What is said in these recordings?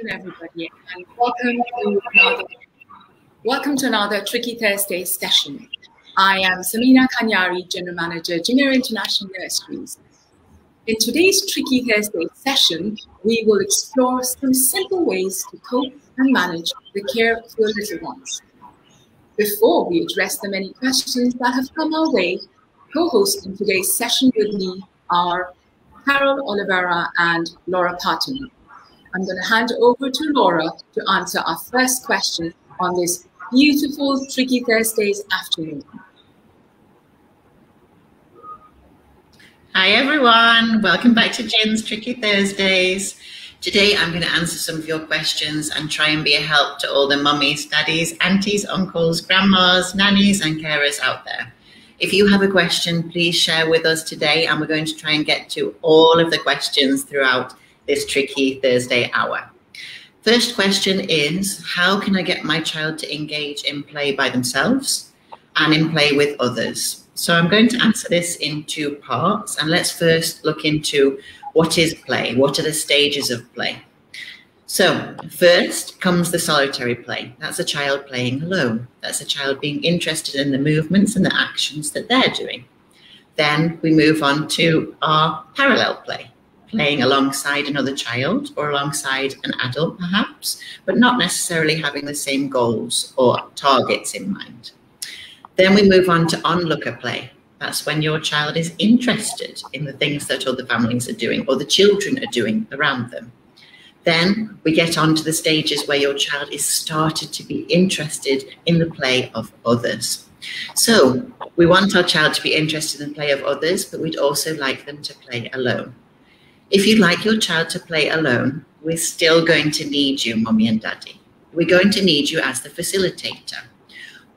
afternoon, everybody, and welcome to another welcome to another Tricky Thursday session. I am Samina Kanyari, General Manager, Jumeirah International Nurseries. In today's Tricky Thursday session, we will explore some simple ways to cope and manage the care of your little ones. Before we address the many questions that have come our way, co-hosting today's session with me are Carol Oliveira and Laura Patton. I'm going to hand over to Laura to answer our first question on this beautiful Tricky Thursdays afternoon. Hi everyone, welcome back to JINS Tricky Thursdays. Today I'm going to answer some of your questions and try and be a help to all the mummies, daddies, aunties, uncles, grandmas, nannies and carers out there. If you have a question, please share with us today and we're going to try and get to all of the questions throughout this tricky Thursday hour. First question is How can I get my child to engage in play by themselves and in play with others? So I'm going to answer this in two parts. And let's first look into what is play? What are the stages of play? So, first comes the solitary play. That's a child playing alone. That's a child being interested in the movements and the actions that they're doing. Then we move on to our parallel play playing alongside another child or alongside an adult, perhaps, but not necessarily having the same goals or targets in mind. Then we move on to onlooker play. That's when your child is interested in the things that other families are doing or the children are doing around them. Then we get on to the stages where your child is started to be interested in the play of others. So we want our child to be interested in the play of others, but we'd also like them to play alone. If you'd like your child to play alone, we're still going to need you, mommy and daddy. We're going to need you as the facilitator.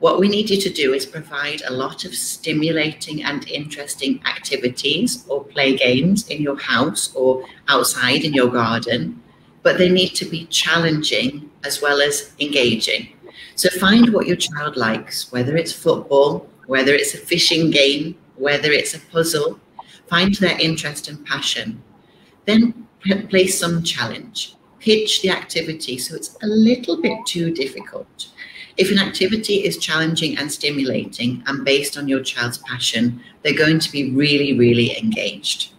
What we need you to do is provide a lot of stimulating and interesting activities or play games in your house or outside in your garden, but they need to be challenging as well as engaging. So find what your child likes, whether it's football, whether it's a fishing game, whether it's a puzzle. Find their interest and passion then place some challenge. Pitch the activity so it's a little bit too difficult. If an activity is challenging and stimulating and based on your child's passion, they're going to be really, really engaged.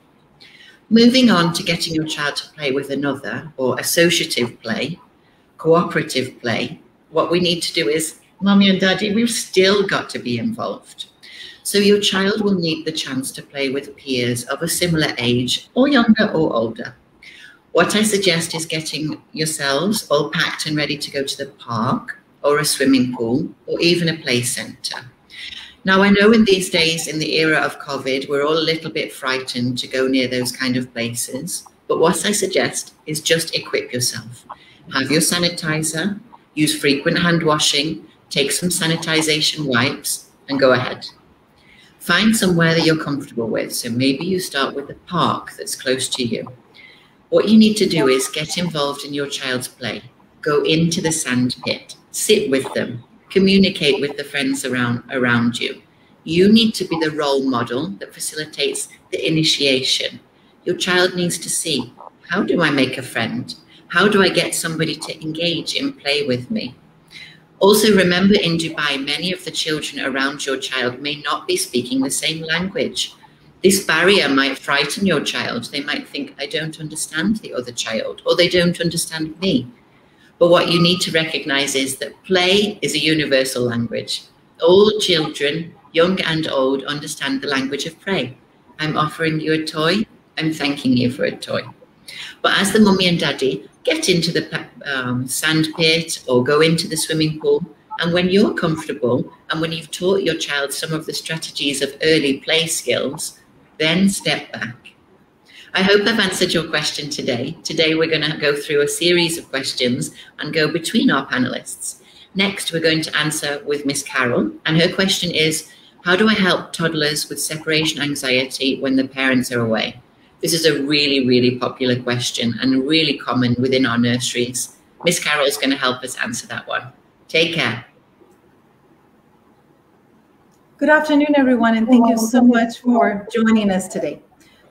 Moving on to getting your child to play with another or associative play, cooperative play, what we need to do is, mommy and daddy, we've still got to be involved. So your child will need the chance to play with peers of a similar age or younger or older. What I suggest is getting yourselves all packed and ready to go to the park or a swimming pool or even a play centre. Now, I know in these days, in the era of COVID, we're all a little bit frightened to go near those kind of places. But what I suggest is just equip yourself. Have your sanitizer, use frequent hand washing, take some sanitization wipes, and go ahead. Find somewhere that you're comfortable with. So maybe you start with a park that's close to you. What you need to do is get involved in your child's play. Go into the sand pit, sit with them, communicate with the friends around, around you. You need to be the role model that facilitates the initiation. Your child needs to see how do I make a friend? How do I get somebody to engage in play with me? Also, remember in Dubai, many of the children around your child may not be speaking the same language. This barrier might frighten your child. They might think, I don't understand the other child, or they don't understand me. But what you need to recognize is that play is a universal language. All children, young and old, understand the language of play. I'm offering you a toy, I'm thanking you for a toy. But as the mummy and daddy, get into the um, sand pit or go into the swimming pool. And when you're comfortable and when you've taught your child some of the strategies of early play skills, then step back. I hope I've answered your question today. Today, we're going to go through a series of questions and go between our panelists. Next, we're going to answer with Miss Carol, and her question is How do I help toddlers with separation anxiety when the parents are away? This is a really, really popular question and really common within our nurseries. Miss Carol is going to help us answer that one. Take care. Good afternoon, everyone, and thank you so much for joining us today.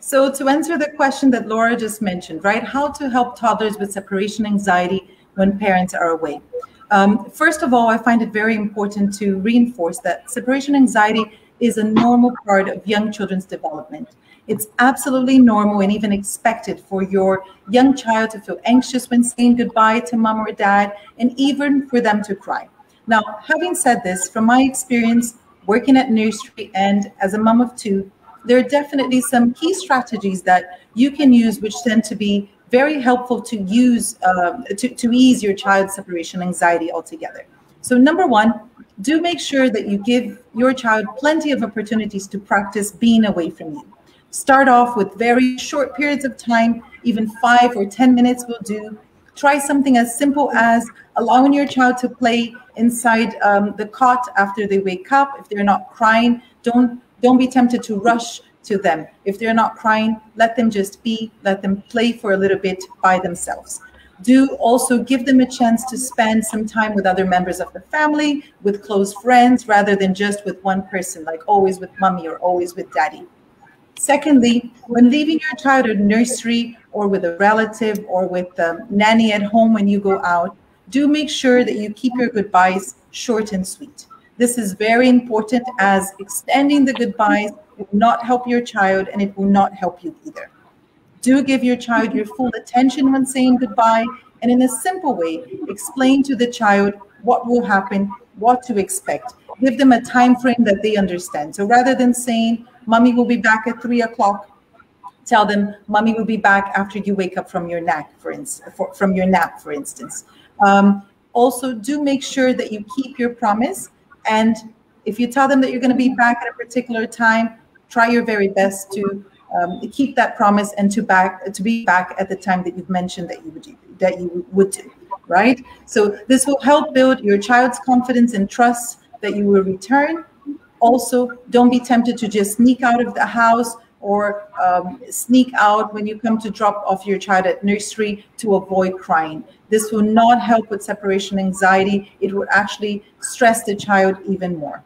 So to answer the question that Laura just mentioned, right, how to help toddlers with separation anxiety when parents are away. Um, first of all, I find it very important to reinforce that separation anxiety is a normal part of young children's development. It's absolutely normal and even expected for your young child to feel anxious when saying goodbye to mom or dad, and even for them to cry. Now, having said this, from my experience working at nursery and as a mom of two, there are definitely some key strategies that you can use which tend to be very helpful to use uh, to, to ease your child's separation anxiety altogether. So number one, do make sure that you give your child plenty of opportunities to practice being away from you. Start off with very short periods of time, even five or 10 minutes will do. Try something as simple as allowing your child to play inside um, the cot after they wake up. If they're not crying, don't don't be tempted to rush to them. If they're not crying, let them just be, let them play for a little bit by themselves. Do also give them a chance to spend some time with other members of the family, with close friends, rather than just with one person, like always with mommy or always with daddy. Secondly, when leaving your child at nursery or with a relative or with a nanny at home when you go out, do make sure that you keep your goodbyes short and sweet. This is very important as extending the goodbyes will not help your child and it will not help you either. Do give your child your full attention when saying goodbye and in a simple way, explain to the child what will happen, what to expect. Give them a time frame that they understand. So rather than saying, mommy will be back at three o'clock, tell them mommy will be back after you wake up from your nap, for instance, from your nap, for instance. Um, also, do make sure that you keep your promise and if you tell them that you're going to be back at a particular time, try your very best to um, keep that promise and to back to be back at the time that you've mentioned that you would do, that you would do, right? So this will help build your child's confidence and trust that you will return. Also, don't be tempted to just sneak out of the house or um, sneak out when you come to drop off your child at nursery to avoid crying. This will not help with separation anxiety. It will actually stress the child even more.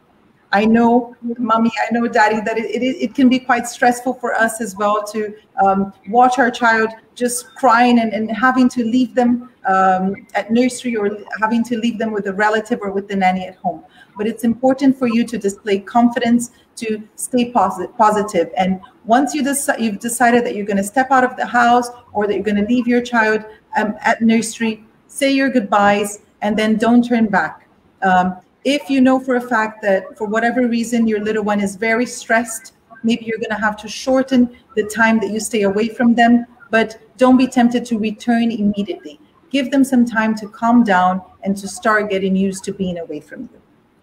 I know, mommy, I know, daddy, that it, it, it can be quite stressful for us as well to um, watch our child just crying and, and having to leave them um, at nursery or having to leave them with a relative or with the nanny at home. But it's important for you to display confidence, to stay positive. positive. And once you decide, you've decided that you're going to step out of the house or that you're going to leave your child um, at nursery, say your goodbyes, and then don't turn back. Um, if you know for a fact that for whatever reason your little one is very stressed, maybe you're going to have to shorten the time that you stay away from them, but don't be tempted to return immediately. Give them some time to calm down and to start getting used to being away from you.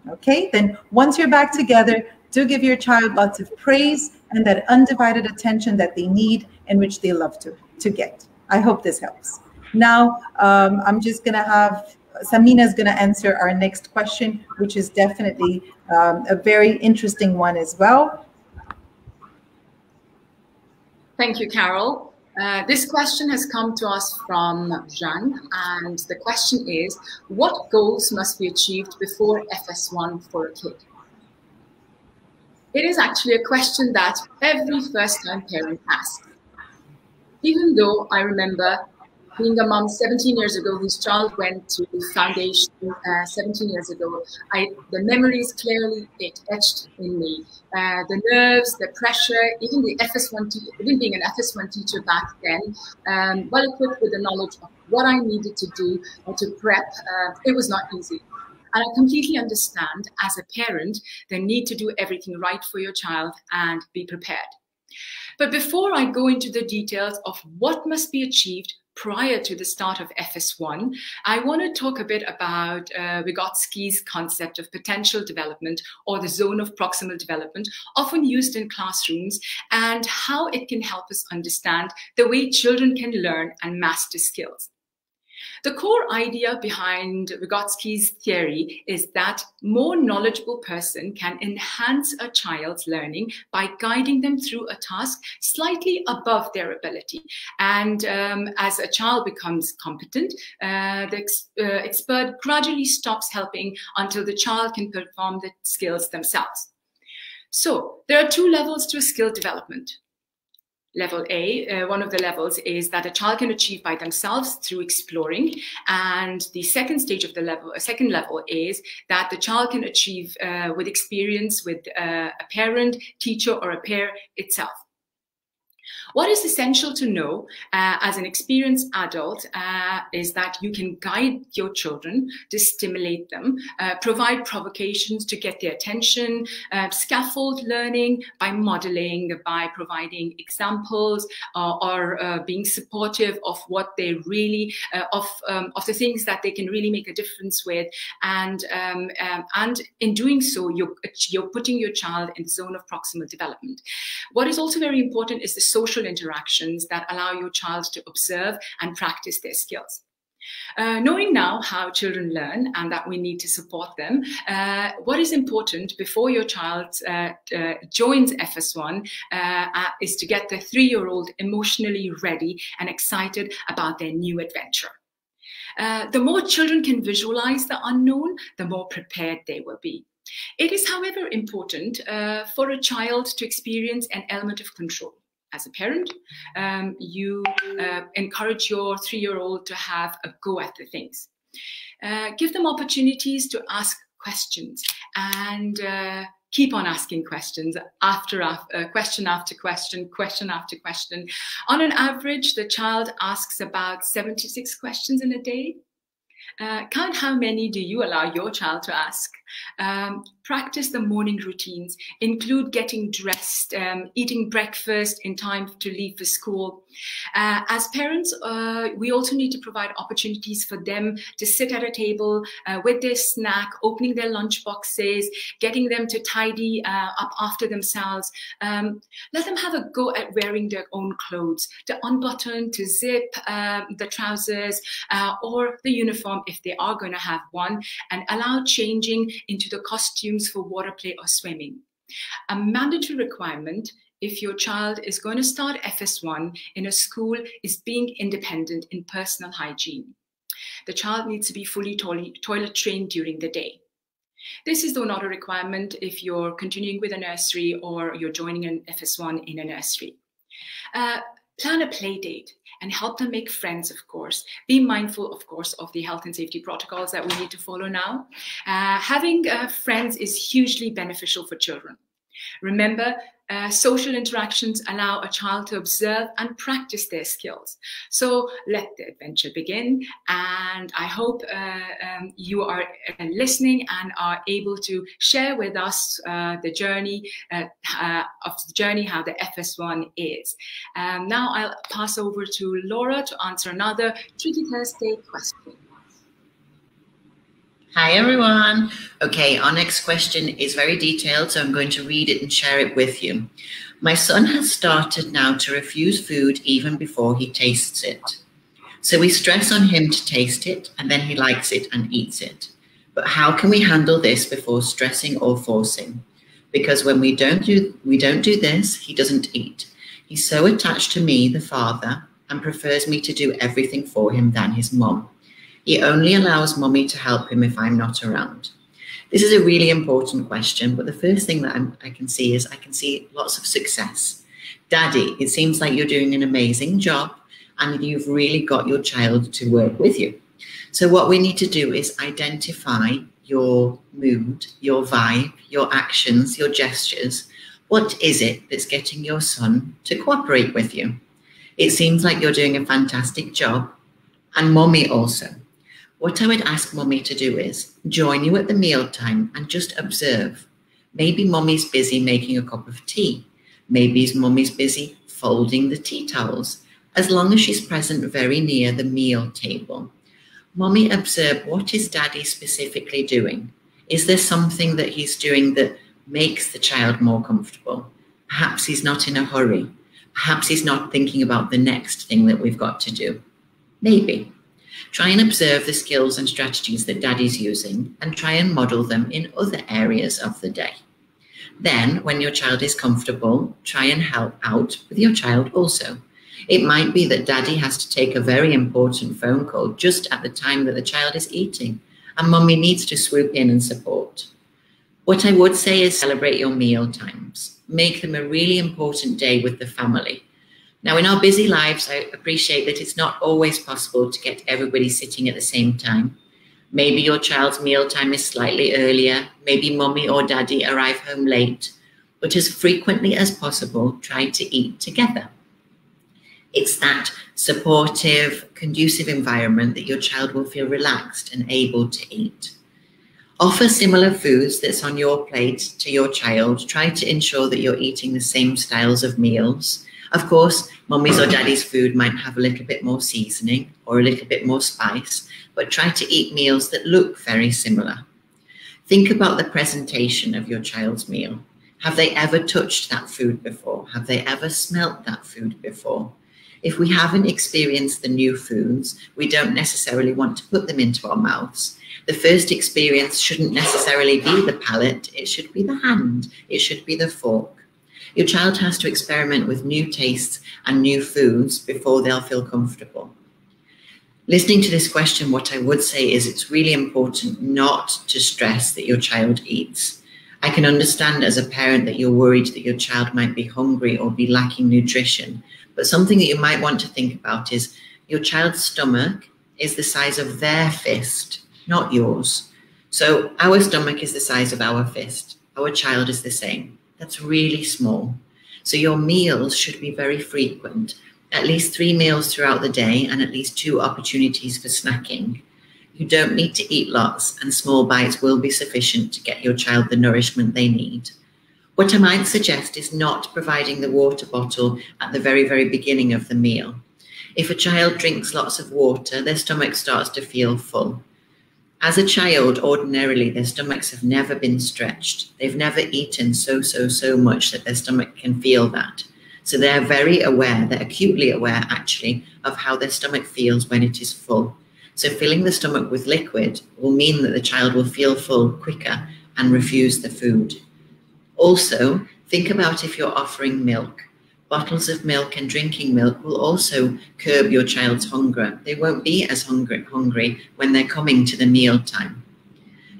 Okay, then once you're back together, do give your child lots of praise and that undivided attention that they need and which they love to, to get. I hope this helps. Now, um, I'm just going to have Samina is going to answer our next question, which is definitely um, a very interesting one as well. Thank you, Carol. Uh, this question has come to us from Jean, and the question is, what goals must be achieved before FS1 for a kid? It is actually a question that every first-time parent asks. Even though I remember being a mom 17 years ago whose child went to the foundation uh, 17 years ago, I, the memories clearly it etched in me. Uh, the nerves, the pressure, even the FS1, te- even being an FS1 teacher back then, um, well equipped with the knowledge of what I needed to do to prep, uh, it was not easy. And I completely understand as a parent the need to do everything right for your child and be prepared. But before I go into the details of what must be achieved prior to the start of FS1, I want to talk a bit about uh, Vygotsky's concept of potential development or the zone of proximal development, often used in classrooms, and how it can help us understand the way children can learn and master skills. The core idea behind Vygotsky's theory is that more knowledgeable person can enhance a child's learning by guiding them through a task slightly above their ability. And um, as a child becomes competent, uh, the ex uh, expert gradually stops helping until the child can perform the skills themselves. So there are two levels to skill development level A, uh, one of the levels is that a child can achieve by themselves through exploring. And the second stage of the level, a second level is that the child can achieve uh, with experience with uh, a parent, teacher, or a pair itself. What is essential to know uh, as an experienced adult uh, is that you can guide your children to stimulate them, uh, provide provocations to get their attention, uh, scaffold learning by modeling, by providing examples, uh, or uh, being supportive of what they really, of, um, of the things that they can really make a difference with. And, um, um, and in doing so, you're, you're putting your child in the zone of proximal development. What is also very important is the social interactions that allow your child to observe and practice their skills. Uh, knowing now how children learn and that we need to support them, uh, what is important before your child uh, uh joins FS1 uh, is to get the three-year-old emotionally ready and excited about their new adventure. Uh, the more children can visualize the unknown, the more prepared they will be. It is, however, important for a child to experience an element of control as a parent, um, you uh, encourage your three-year-old to have a go at the things. Uh, give them opportunities to ask questions and uh, keep on asking questions after, after uh, question after question, question after question. On an average, the child asks about 76 questions in a day. Uh, count how many do you allow your child to ask? Um, practice the morning routines, include getting dressed, um, eating breakfast in time to leave for school. Uh, as parents, uh, we also need to provide opportunities for them to sit at a table uh, with their snack, opening their lunch boxes, getting them to tidy uh, up after themselves. Um, let them have a go at wearing their own clothes, to unbutton, to zip um, the trousers uh, or the uniform if they are going to have one, and allow changing into the for water play or swimming. A mandatory requirement if your child is going to start FS1 in a school is being independent in personal hygiene. The child needs to be fully toilet trained during the day. This is though not a requirement if you're continuing with a nursery or you're joining an FS1 in a nursery. Uh, plan a play date and help them make friends, of course. Be mindful, of course, of the health and safety protocols that we need to follow now. Uh, having uh, friends is hugely beneficial for children. Remember, uh, social interactions allow a child to observe and practice their skills. So let the adventure begin. And I hope uh, um, you are uh, listening and are able to share with us uh, the journey uh, of the journey, how the FS1 is. Um, now I'll pass over to Laura to answer another Tricky Thursday question. Hi, everyone. Okay, our next question is very detailed, so I'm going to read it and share it with you. My son has started now to refuse food even before he tastes it. So we stress on him to taste it, and then he likes it and eats it. But how can we handle this before stressing or forcing? Because when we don't do we don't do this, he doesn't eat. He's so attached to me, the father, and prefers me to do everything for him than his mom. He only allows mommy to help him if I'm not around. This is a really important question, but the first thing that I'm, i can see is I can see lots of success. Daddy, it seems like you're doing an amazing job and you've really got your child to work with you. So what we need to do is identify your mood, your vibe, your actions, your gestures. What is it that's getting your son to cooperate with you? It seems like you're doing a fantastic job and mommy also. What I would ask mommy to do is join you at the mealtime and just observe. Maybe mommy's busy making a cup of tea. Maybe mommy's busy folding the tea towels. As long as she's present very near the meal table. Mommy observe what is daddy specifically doing. Is there something that he's doing that makes the child more comfortable? Perhaps he's not in a hurry. Perhaps he's not thinking about the next thing that we've got to do. Maybe. Try and observe the skills and strategies that daddy's using and try and model them in other areas of the day. Then, when your child is comfortable, try and help out with your child also. It might be that daddy has to take a very important phone call just at the time that the child is eating, and mommy needs to swoop in and support. What I would say is celebrate your meal times. Make them a really important day with the family. Now, in our busy lives, I appreciate that it's not always possible to get everybody sitting at the same time. Maybe your child's meal time is slightly earlier. Maybe mommy or daddy arrive home late. But as frequently as possible, try to eat together. It's that supportive, conducive environment that your child will feel relaxed and able to eat. Offer similar foods that's on your plate to your child. Try to ensure that you're eating the same styles of meals. Of course, mummy's or daddy's food might have a little bit more seasoning or a little bit more spice, but try to eat meals that look very similar. Think about the presentation of your child's meal. Have they ever touched that food before? Have they ever smelt that food before? If we haven't experienced the new foods, we don't necessarily want to put them into our mouths. The first experience shouldn't necessarily be the palate, it should be the hand, it should be the fork. Your child has to experiment with new tastes and new foods before they'll feel comfortable. Listening to this question, what I would say is it's really important not to stress that your child eats. I can understand as a parent that you're worried that your child might be hungry or be lacking nutrition, but something that you might want to think about is your child's stomach is the size of their fist, not yours. So our stomach is the size of our fist. Our child is the same. That's really small. So your meals should be very frequent, at least three meals throughout the day and at least two opportunities for snacking. You don't need to eat lots, and small bites will be sufficient to get your child the nourishment they need. What I might suggest is not providing the water bottle at the very, very beginning of the meal. If a child drinks lots of water, their stomach starts to feel full. As a child, ordinarily, their stomachs have never been stretched. They've never eaten so, so, so much that their stomach can feel that. So they're very aware, they're acutely aware actually, of how their stomach feels when it is full. So filling the stomach with liquid will mean that the child will feel full quicker and refuse the food. Also, think about if you're offering milk. Bottles of milk and drinking milk will also curb your child's hunger. They won't be as hungry, hungry when they're coming to the meal time.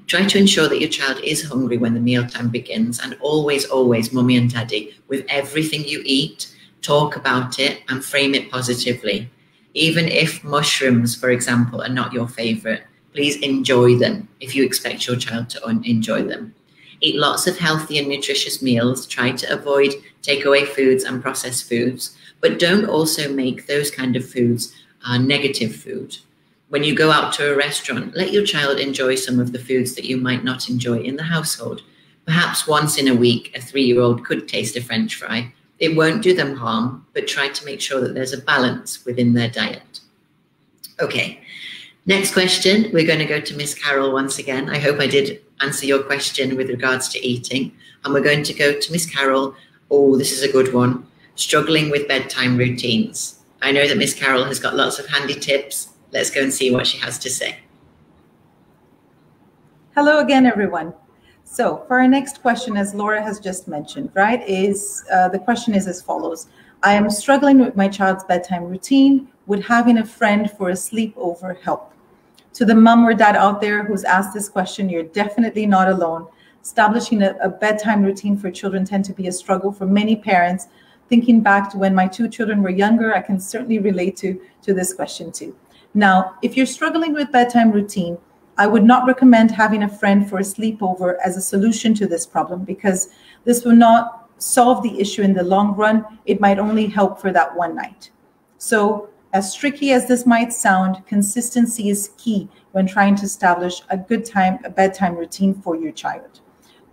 Try to ensure that your child is hungry when the meal time begins and always, always, mummy and daddy, with everything you eat, talk about it and frame it positively. Even if mushrooms, for example, are not your favorite, please enjoy them if you expect your child to enjoy them. Eat lots of healthy and nutritious meals. Try to avoid takeaway foods and processed foods, but don't also make those kind of foods uh, negative food. When you go out to a restaurant, let your child enjoy some of the foods that you might not enjoy in the household. Perhaps once in a week, a three year old could taste a French fry. It won't do them harm, but try to make sure that there's a balance within their diet. Okay, next question. We're going to go to Miss Carol once again. I hope I did answer your question with regards to eating. And we're going to go to Miss Carol. Oh, this is a good one. Struggling with bedtime routines. I know that Miss Carol has got lots of handy tips. Let's go and see what she has to say. Hello again, everyone. So for our next question, as Laura has just mentioned, right, is uh, the question is as follows. I am struggling with my child's bedtime routine. Would having a friend for a sleepover help? To the mom or dad out there who's asked this question, you're definitely not alone. Establishing a, a bedtime routine for children tend to be a struggle for many parents. Thinking back to when my two children were younger, I can certainly relate to, to this question too. Now, if you're struggling with bedtime routine, I would not recommend having a friend for a sleepover as a solution to this problem because this will not solve the issue in the long run. It might only help for that one night. So as tricky as this might sound, consistency is key when trying to establish a good time, a bedtime routine for your child.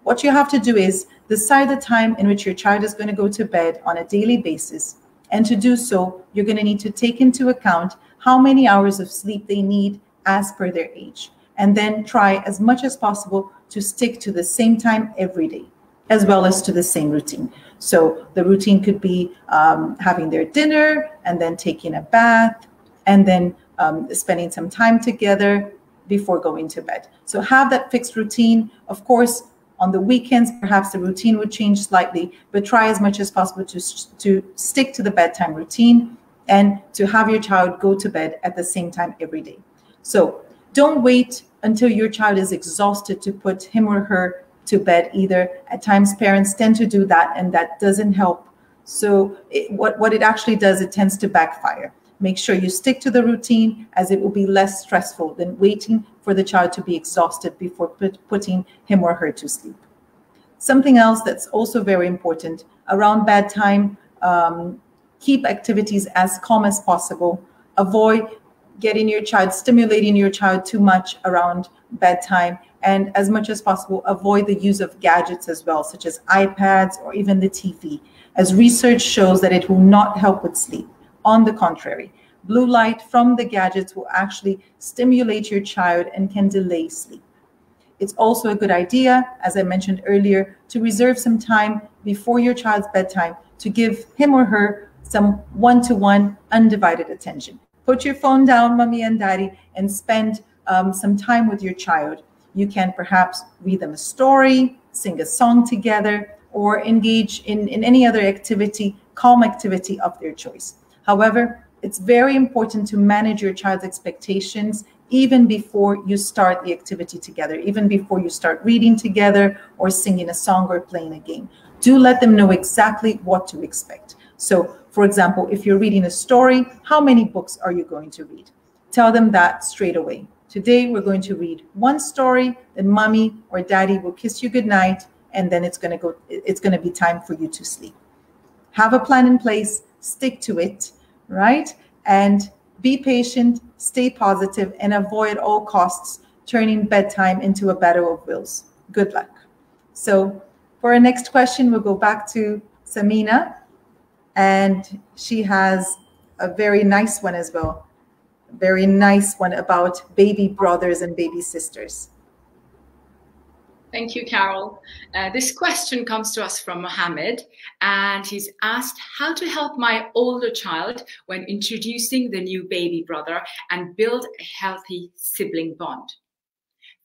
What you have to do is decide the time in which your child is going to go to bed on a daily basis. And to do so, you're going to need to take into account how many hours of sleep they need as per their age. And then try as much as possible to stick to the same time every day, as well as to the same routine. So the routine could be um, having their dinner and then taking a bath and then um, spending some time together before going to bed. So have that fixed routine. Of course, on the weekends, perhaps the routine would change slightly, but try as much as possible to, to stick to the bedtime routine and to have your child go to bed at the same time every day. So don't wait until your child is exhausted to put him or her to bed either. At times, parents tend to do that, and that doesn't help So it, what, what it actually does, it tends to backfire. Make sure you stick to the routine as it will be less stressful than waiting for the child to be exhausted before put, putting him or her to sleep. Something else that's also very important around bedtime, um, keep activities as calm as possible. Avoid getting your child, stimulating your child too much around bedtime, and as much as possible, avoid the use of gadgets as well, such as iPads or even the TV, as research shows that it will not help with sleep. On the contrary, blue light from the gadgets will actually stimulate your child and can delay sleep. It's also a good idea, as I mentioned earlier, to reserve some time before your child's bedtime to give him or her some one to one undivided attention. Put your phone down, mommy and daddy, and spend um, some time with your child. You can perhaps read them a story, sing a song together, or engage in, in any other activity, calm activity of their choice. However, it's very important to manage your child's expectations even before you start the activity together, even before you start reading together or singing a song or playing a game. Do let them know exactly what to expect. So, for example, if you're reading a story, how many books are you going to read? Tell them that straight away. Today, we're going to read one story, then mommy or daddy will kiss you goodnight, and then it's going to go, it's going to be time for you to sleep. Have a plan in place, stick to it, right? And be patient, stay positive, and avoid all costs turning bedtime into a battle of wills. Good luck. So, for our next question, we'll go back to Samina, and she has a very nice one as well. Very nice one about baby brothers and baby sisters. Thank you, Carol. Uh, this question comes to us from Mohammed, and he's asked how to help my older child when introducing the new baby brother and build a healthy sibling bond.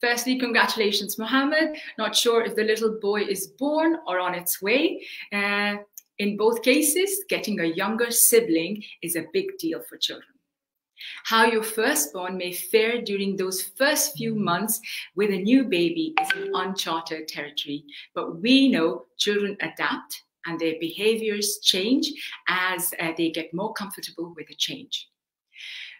Firstly, congratulations, Mohammed. Not sure if the little boy is born or on its way. Uh, in both cases, getting a younger sibling is a big deal for children. How your firstborn may fare during those first few months with a new baby is an uncharted territory, but we know children adapt and their behaviors change as uh, they get more comfortable with the change.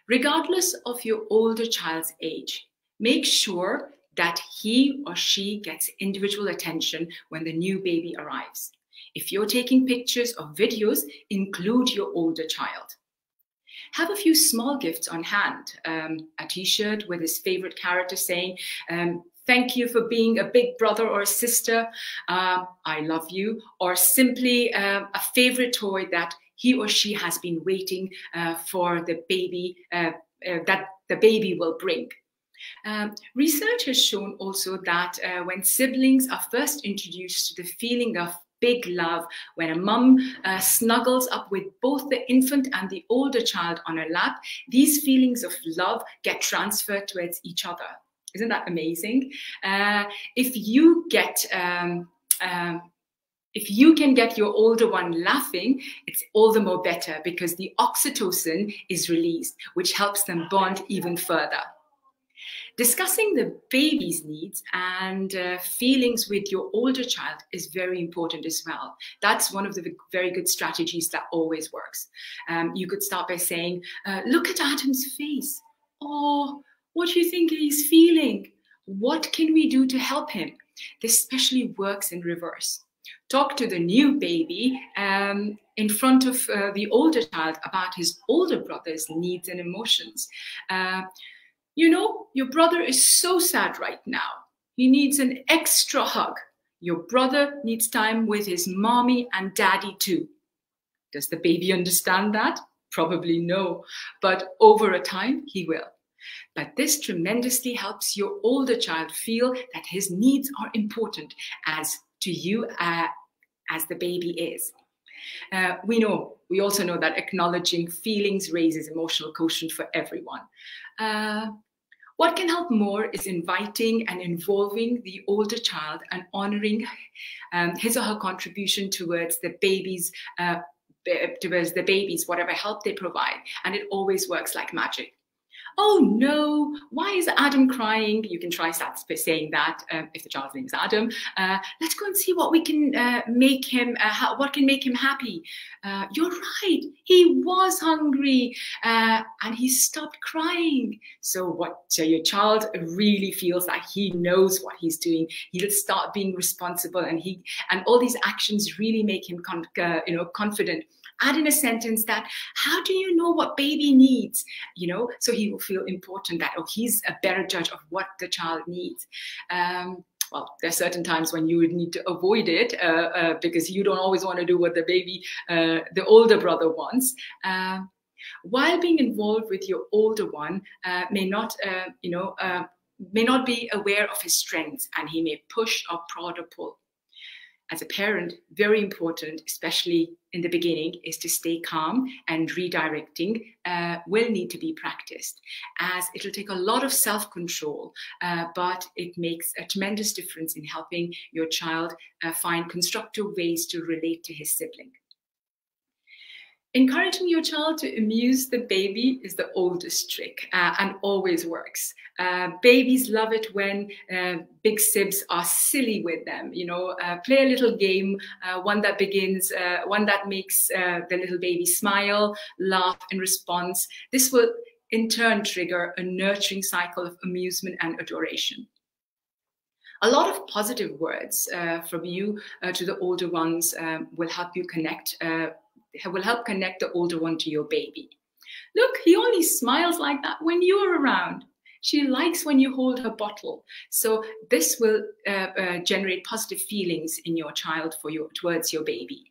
Regardless of your older child's age, make sure that he or she gets individual attention when the new baby arrives. If you're taking pictures or videos, include your older child have a few small gifts on hand. Um, a t-shirt with his favorite character saying, um, thank you for being a big brother or sister, uh, I love you, or simply uh, a favorite toy that he or she has been waiting uh, for the baby, uh, uh, that the baby will bring. Um, research has shown also that uh, when siblings are first introduced to the feeling of big love when a mum uh, snuggles up with both the infant and the older child on her lap. These feelings of love get transferred towards each other. Isn't that amazing? Uh, if you get um, um, if you can get your older one laughing, it's all the more better because the oxytocin is released, which helps them bond even further. Discussing the baby's needs and uh, feelings with your older child is very important as well. That's one of the very good strategies that always works. Um, you could start by saying, uh, Look at Adam's face. Oh, what do you think he's feeling? What can we do to help him? This especially works in reverse talk to the new baby um, in front of uh, the older child about his older brother's needs and emotions. Uh, you know, your brother is so sad right now. He needs an extra hug. Your brother needs time with his mommy and daddy too. Does the baby understand that? Probably no, but over a time he will. But this tremendously helps your older child feel that his needs are important as to you uh, as the baby is. Uh, we know, we also know that acknowledging feelings raises emotional quotient for everyone. Uh, what can help more is inviting and involving the older child and honoring um, his or her contribution towards the baby's uh, towards the babies, whatever help they provide. And it always works like magic. Oh no, why is Adam crying? You can try saying that um, if the child's name is Adam. Uh, let's go and see what we can uh, make him, uh, what can make him happy. Uh, you're right, he was hungry uh, and he stopped crying. So what? So your child really feels like he knows what he's doing. He'll start being responsible, and he and all these actions really make him, uh, you know, confident add in a sentence that how do you know what baby needs? You know so he will feel important that oh he's a better judge of what the child needs. Um, well, there are certain times when you would need to avoid it uh, uh, because you don't always want to do what the baby, uh, the older brother wants. Um, while being involved with your older one uh, may not, uh, you know, uh, may not be aware of his strengths and he may push or prod or pull as a parent, very important, especially in the beginning, is to stay calm and redirecting uh, will need to be practiced as it'll take a lot of self control, uh, but it makes a tremendous difference in helping your child uh, find constructive ways to relate to his sibling. Encouraging your child to amuse the baby is the oldest trick uh, and always works. Uh, babies love it when uh, big sibs are silly with them. You know, uh, play a little game, uh, one that begins, uh, one that makes the little baby smile, laugh in response. This will in turn trigger a nurturing cycle of amusement and adoration a lot of positive words uh, from you uh, to the older ones um, will help you connect uh, will help connect the older one to your baby. Look, he only smiles like that when you're around. She likes when you hold her bottle. So this will uh, uh, generate positive feelings in your child for your towards your baby.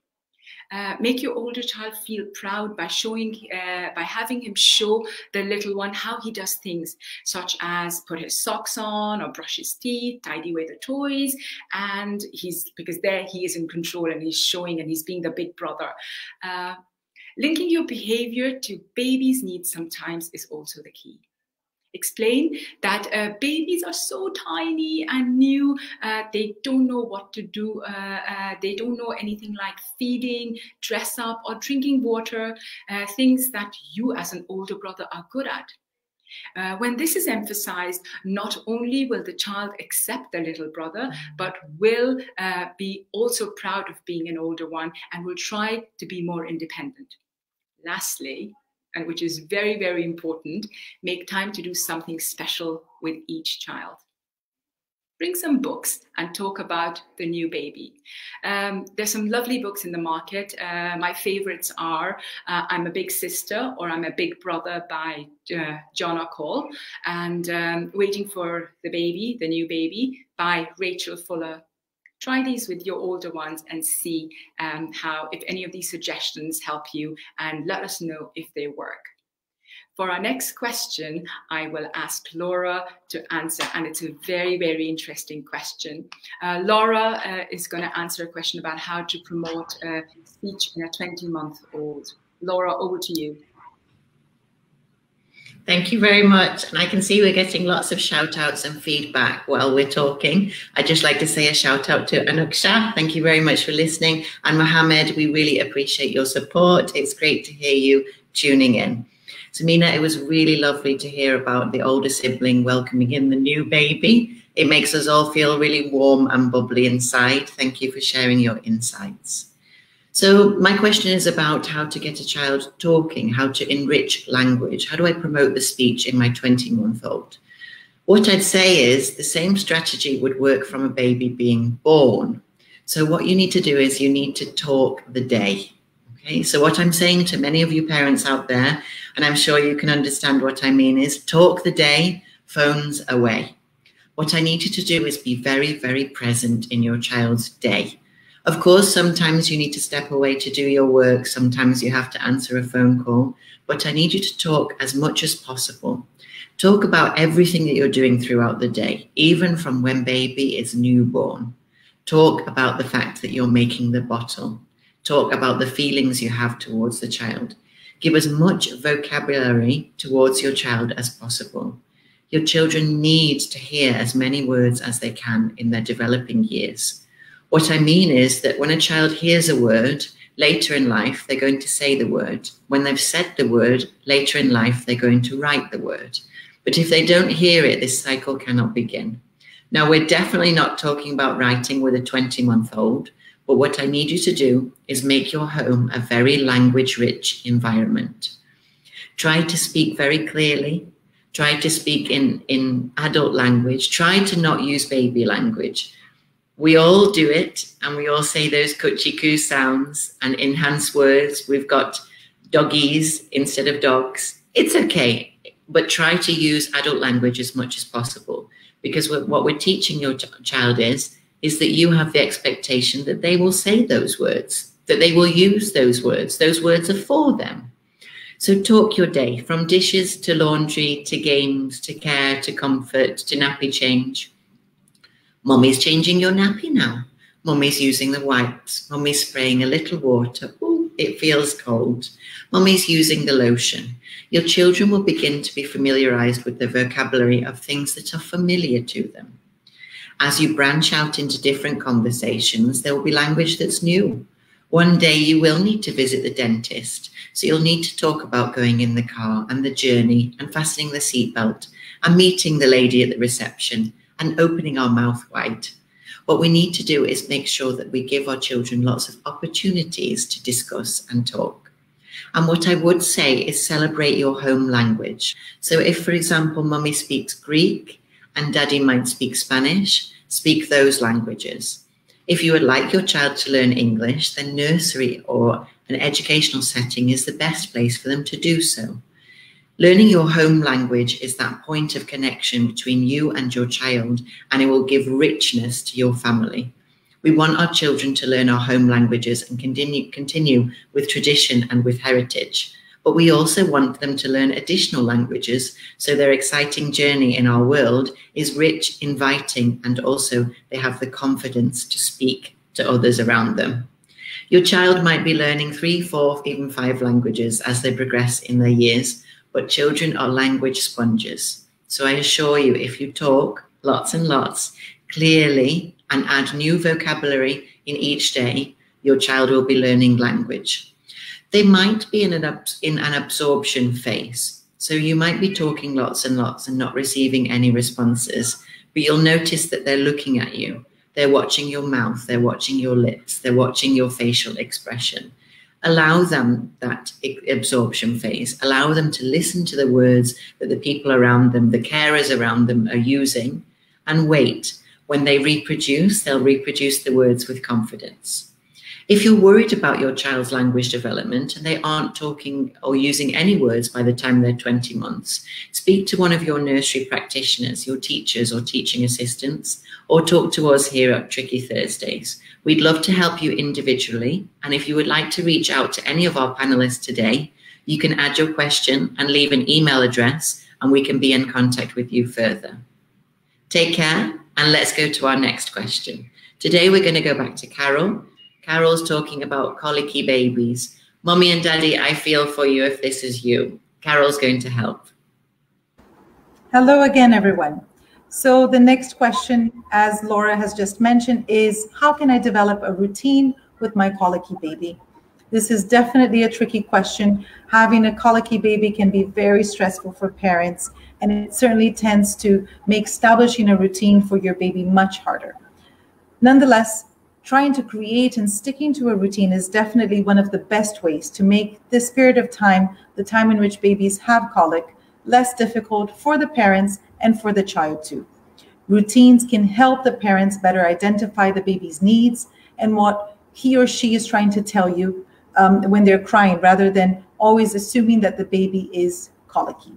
Uh, make your older child feel proud by showing uh, by having him show the little one how he does things such as put his socks on or brush his teeth tidy away the toys and he's because there he is in control and he's showing and he's being the big brother. Uh, linking your behavior to baby's needs sometimes is also the key explain that uh, babies are so tiny and new uh, they don't know what to do uh, uh they don't know anything like feeding dress up or drinking water uh, things that you as an older brother are good at uh, when this is emphasized, not only will the child accept the little brother, but will be also proud of being an older one and will try to be more independent. Lastly, and which is very, very important, make time to do something special with each child. Bring some books and talk about the new baby. Um, there's some lovely books in the market. Uh, my favorites are uh, I'm a Big Sister or I'm a Big Brother by uh, Joanna Cole and um, Waiting for the Baby, the New Baby by Rachel Fuller try these with your older ones and see um, how, if any of these suggestions help you, and let us know if they work. For our next question, I will ask Laura to answer, and it's a very, very interesting question. Uh, Laura uh, is going to answer a question about how to promote uh, speech in a 20 month old. Laura, over to you. Thank you very much. And I can see we're getting lots of shout outs and feedback while we're talking. I'd just like to say a shout out to Anuksha. Thank you very much for listening. And Mohammed, we really appreciate your support. It's great to hear you tuning in. Samina, it was really lovely to hear about the older sibling welcoming in the new baby. It makes us all feel really warm and bubbly inside. Thank you for sharing your insights. So my question is about how to get a child talking, how to enrich language. How do I promote the speech in my 20 month old? What I'd say is the same strategy would work from a baby being born. So what you need to do is you need to talk the day. Okay, so what I'm saying to many of you parents out there, and I'm sure you can understand what I mean, is talk the day, phones away. What I need you to do is be very, very present in your child's day. Of course, sometimes you need to step away to do your work. Sometimes you have to answer a phone call. But I need you to talk as much as possible. Talk about everything that you're doing throughout the day, even from when baby is newborn. Talk about the fact that you're making the bottle. Talk about the feelings you have towards the child. Give as much vocabulary towards your child as possible. Your children need to hear as many words as they can in their developing years. What I mean is that when a child hears a word, Later in life, they're going to say the word. When they've said the word, later in life, they're going to write the word. But if they don't hear it, this cycle cannot begin. Now, we're definitely not talking about writing with a 20 month old, but what I need you to do is make your home a very language rich environment. Try to speak very clearly. Try to speak in, in adult language. Try to not use baby language. We all do it and we all say those coo sounds and enhanced words. We've got doggies instead of dogs. It's okay, but try to use adult language as much as possible because what we're teaching your child is is that you have the expectation that they will say those words, that they will use those words. Those words are for them. So talk your day from dishes to laundry to games to care to comfort to nappy change. Mummy's changing your nappy now. Mummy's using the wipes. Mummy's spraying a little water. Ooh, it feels cold. Mummy's using the lotion. Your children will begin to be familiarized with the vocabulary of things that are familiar to them. As you branch out into different conversations, there will be language that's new. One day you will need to visit the dentist, so you'll need to talk about going in the car and the journey and fastening the seatbelt and meeting the lady at the reception and opening our mouth wide. What we need to do is make sure that we give our children lots of opportunities to discuss and talk. And what I would say is celebrate your home language. So if, for example, mummy speaks Greek, and daddy might speak Spanish, speak those languages. If you would like your child to learn English, then nursery or an educational setting is the best place for them to do so. Learning your home language is that point of connection between you and your child, and it will give richness to your family. We want our children to learn our home languages and continue, continue with tradition and with heritage but we also want them to learn additional languages so their exciting journey in our world is rich, inviting, and also they have the confidence to speak to others around them. Your child might be learning three, four, even five languages as they progress in their years, but children are language sponges. So I assure you, if you talk lots and lots, clearly, and add new vocabulary in each day, your child will be learning language they might be in an, in an absorption phase. So you might be talking lots and lots and not receiving any responses, but you'll notice that they're looking at you. They're watching your mouth, they're watching your lips, they're watching your facial expression. Allow them that absorption phase. Allow them to listen to the words that the people around them, the carers around them are using, and wait. When they reproduce, they'll reproduce the words with confidence. If you're worried about your child's language development and they aren't talking or using any words by the time they're 20 months, speak to one of your nursery practitioners, your teachers or teaching assistants, or talk to us here at Tricky Thursdays. We'd love to help you individually. And if you would like to reach out to any of our panelists today, you can add your question and leave an email address and we can be in contact with you further. Take care and let's go to our next question. Today we're going to go back to Carol Carol's talking about colicky babies. Mommy and daddy, I feel for you if this is you. Carol's going to help. Hello again, everyone. So the next question, as Laura has just mentioned, is how can I develop a routine with my colicky baby? This is definitely a tricky question. Having a colicky baby can be very stressful for parents, and it certainly tends to make establishing a routine for your baby much harder. Nonetheless, trying to create and sticking to a routine is definitely one of the best ways to make this period of time, the time in which babies have colic, less difficult for the parents and for the child too. Routines can help the parents better identify the baby's needs and what he or she is trying to tell you um, when they're crying, rather than always assuming that the baby is colicky.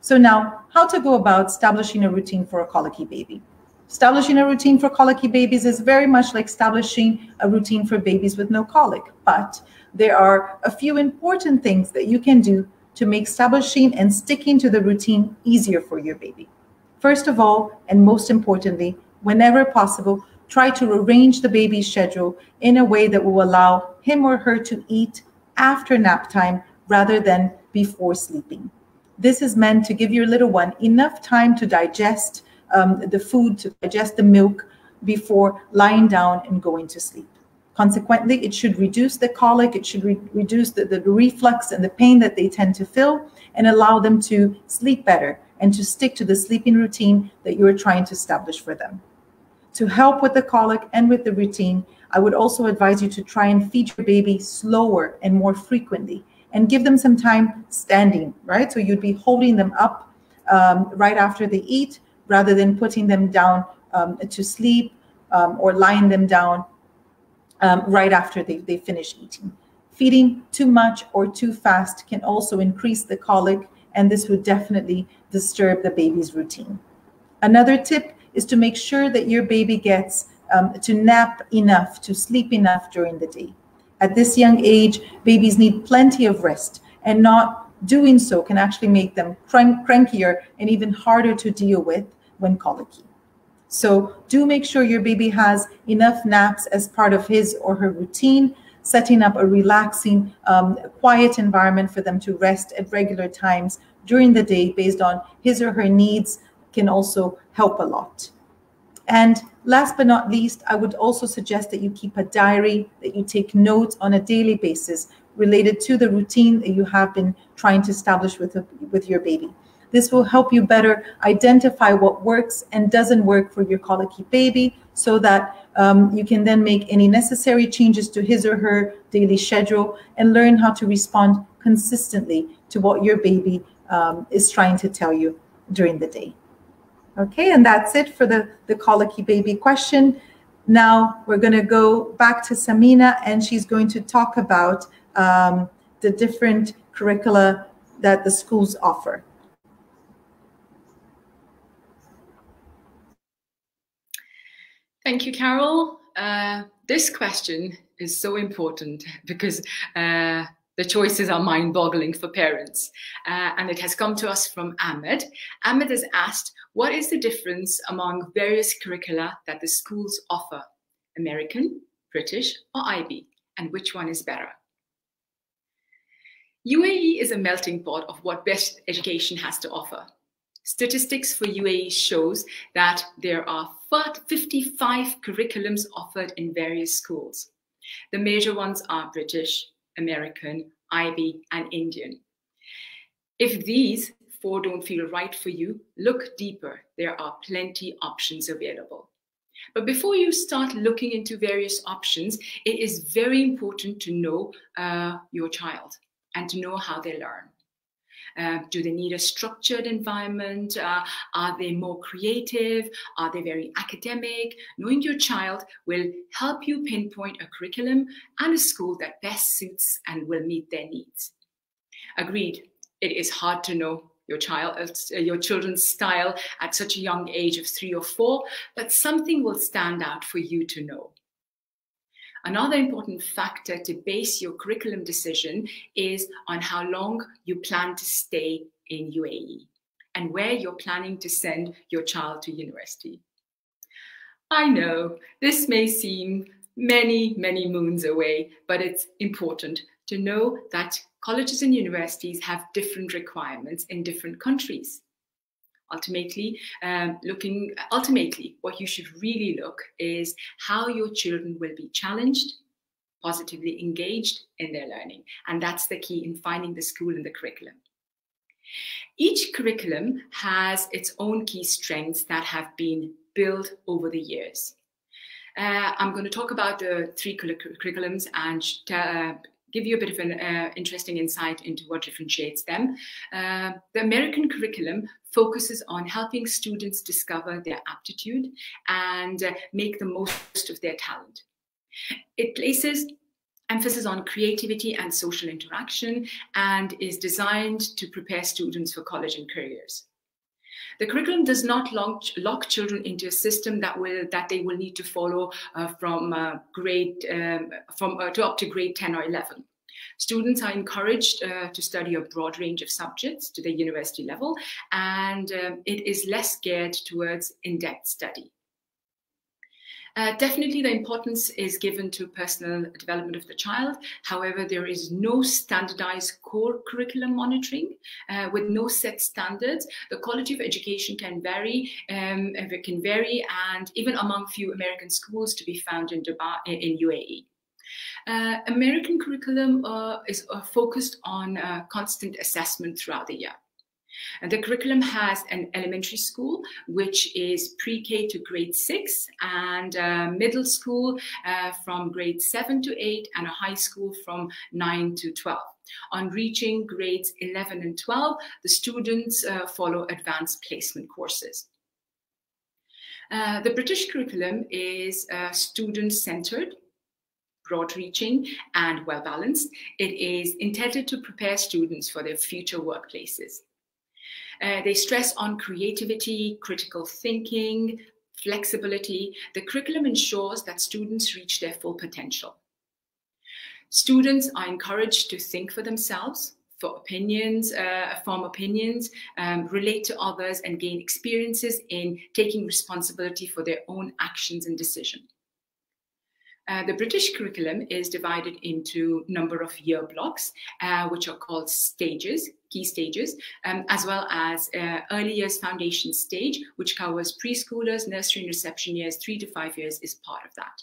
So now, how to go about establishing a routine for a colicky baby? Establishing a routine for colicky babies is very much like establishing a routine for babies with no colic, but there are a few important things that you can do to make establishing and sticking to the routine easier for your baby. First of all, and most importantly, whenever possible, try to arrange the baby's schedule in a way that will allow him or her to eat after nap time rather than before sleeping. This is meant to give your little one enough time to digest um, the food to digest the milk before lying down and going to sleep. Consequently, it should reduce the colic, it should re reduce the, the reflux and the pain that they tend to feel and allow them to sleep better and to stick to the sleeping routine that you're trying to establish for them. To help with the colic and with the routine, I would also advise you to try and feed your baby slower and more frequently and give them some time standing, right? So you'd be holding them up um, right after they eat rather than putting them down um, to sleep um, or lying them down um, right after they, they finish eating. Feeding too much or too fast can also increase the colic, and this would definitely disturb the baby's routine. Another tip is to make sure that your baby gets um, to nap enough, to sleep enough during the day. At this young age, babies need plenty of rest, and not doing so can actually make them crank crankier and even harder to deal with when colicky. So do make sure your baby has enough naps as part of his or her routine, setting up a relaxing, um, quiet environment for them to rest at regular times during the day based on his or her needs can also help a lot. And last but not least, I would also suggest that you keep a diary, that you take notes on a daily basis related to the routine that you have been trying to establish with, with your baby. This will help you better identify what works and doesn't work for your colicky baby so that um, you can then make any necessary changes to his or her daily schedule and learn how to respond consistently to what your baby um, is trying to tell you during the day. Okay, and that's it for the, the colicky baby question. Now we're going to go back to Samina and she's going to talk about um, the different curricula that the schools offer. Thank you, Carol. Uh, this question is so important because uh, the choices are mind boggling for parents. Uh, and it has come to us from Ahmed. Ahmed has asked, what is the difference among various curricula that the schools offer? American, British, or IB? And which one is better? UAE is a melting pot of what best education has to offer. Statistics for UAE shows that there are 55 curriculums offered in various schools. The major ones are British, American, IB, and Indian. If these four don't feel right for you, look deeper. There are plenty options available. But before you start looking into various options, it is very important to know uh, your child and to know how they learn. Uh, do they need a structured environment? Uh, are they more creative? Are they very academic? Knowing your child will help you pinpoint a curriculum and a school that best suits and will meet their needs. Agreed, it is hard to know your child, uh, your children's style at such a young age of three or four, but something will stand out for you to know. Another important factor to base your curriculum decision is on how long you plan to stay in UAE and where you're planning to send your child to university. I know this may seem many, many moons away, but it's important to know that colleges and universities have different requirements in different countries ultimately um, looking ultimately what you should really look is how your children will be challenged positively engaged in their learning. And that's the key in finding the school and the curriculum. Each curriculum has its own key strengths that have been built over the years. Uh, I'm going to talk about the three curriculums and uh, give you a bit of an uh, interesting insight into what differentiates them. Uh, the American curriculum focuses on helping students discover their aptitude and uh, make the most of their talent. It places emphasis on creativity and social interaction and is designed to prepare students for college and careers. The curriculum does not lock, lock children into a system that will that they will need to follow uh, from uh, grade um, from uh, to up to grade 10 or 11. Students are encouraged uh, to study a broad range of subjects to the university level, and um, it is less geared towards in-depth study. Uh, definitely the importance is given to personal development of the child. However, there is no standardized core curriculum monitoring uh, with no set standards. The quality of education can vary, um, it can vary and even among few American schools to be found in, Dubai, in UAE. Uh, American curriculum uh, is uh, focused on uh, constant assessment throughout the year. And the curriculum has an elementary school, which is pre-K to grade six, and uh, middle school uh, from grade seven to eight, and a high school from nine to 12. On reaching grades 11 and 12, the students follow advanced placement courses. The British curriculum is uh, student-centered, broad-reaching, and well-balanced. It is intended to prepare students for their future workplaces. Uh, they stress on creativity, critical thinking, flexibility. The curriculum ensures that students reach their full potential. Students are encouraged to think for themselves, for opinions, uh, form opinions, um, relate to others, and gain experiences in taking responsibility for their own actions and decision. Uh, the British curriculum is divided into number of year blocks, uh, which are called stages, key stages, um, as well as uh, early years foundation stage, which covers preschoolers, nursery and reception years, three to five years is part of that.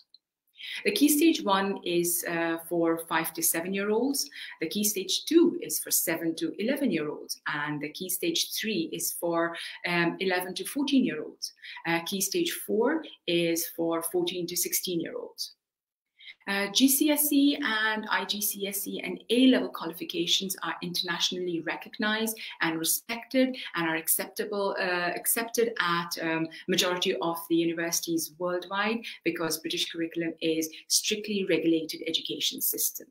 The key stage one is uh, for five to seven year olds. The key stage two is for seven to 11 year olds. And the key stage three is for um, 11 to 14 year olds. Uh, key stage four is for 14 to 16 year olds. Uh, GCSE and IGCSE and A-level qualifications are internationally recognized and respected and are acceptable, uh, accepted at um, majority of the universities worldwide because British curriculum is strictly regulated education system.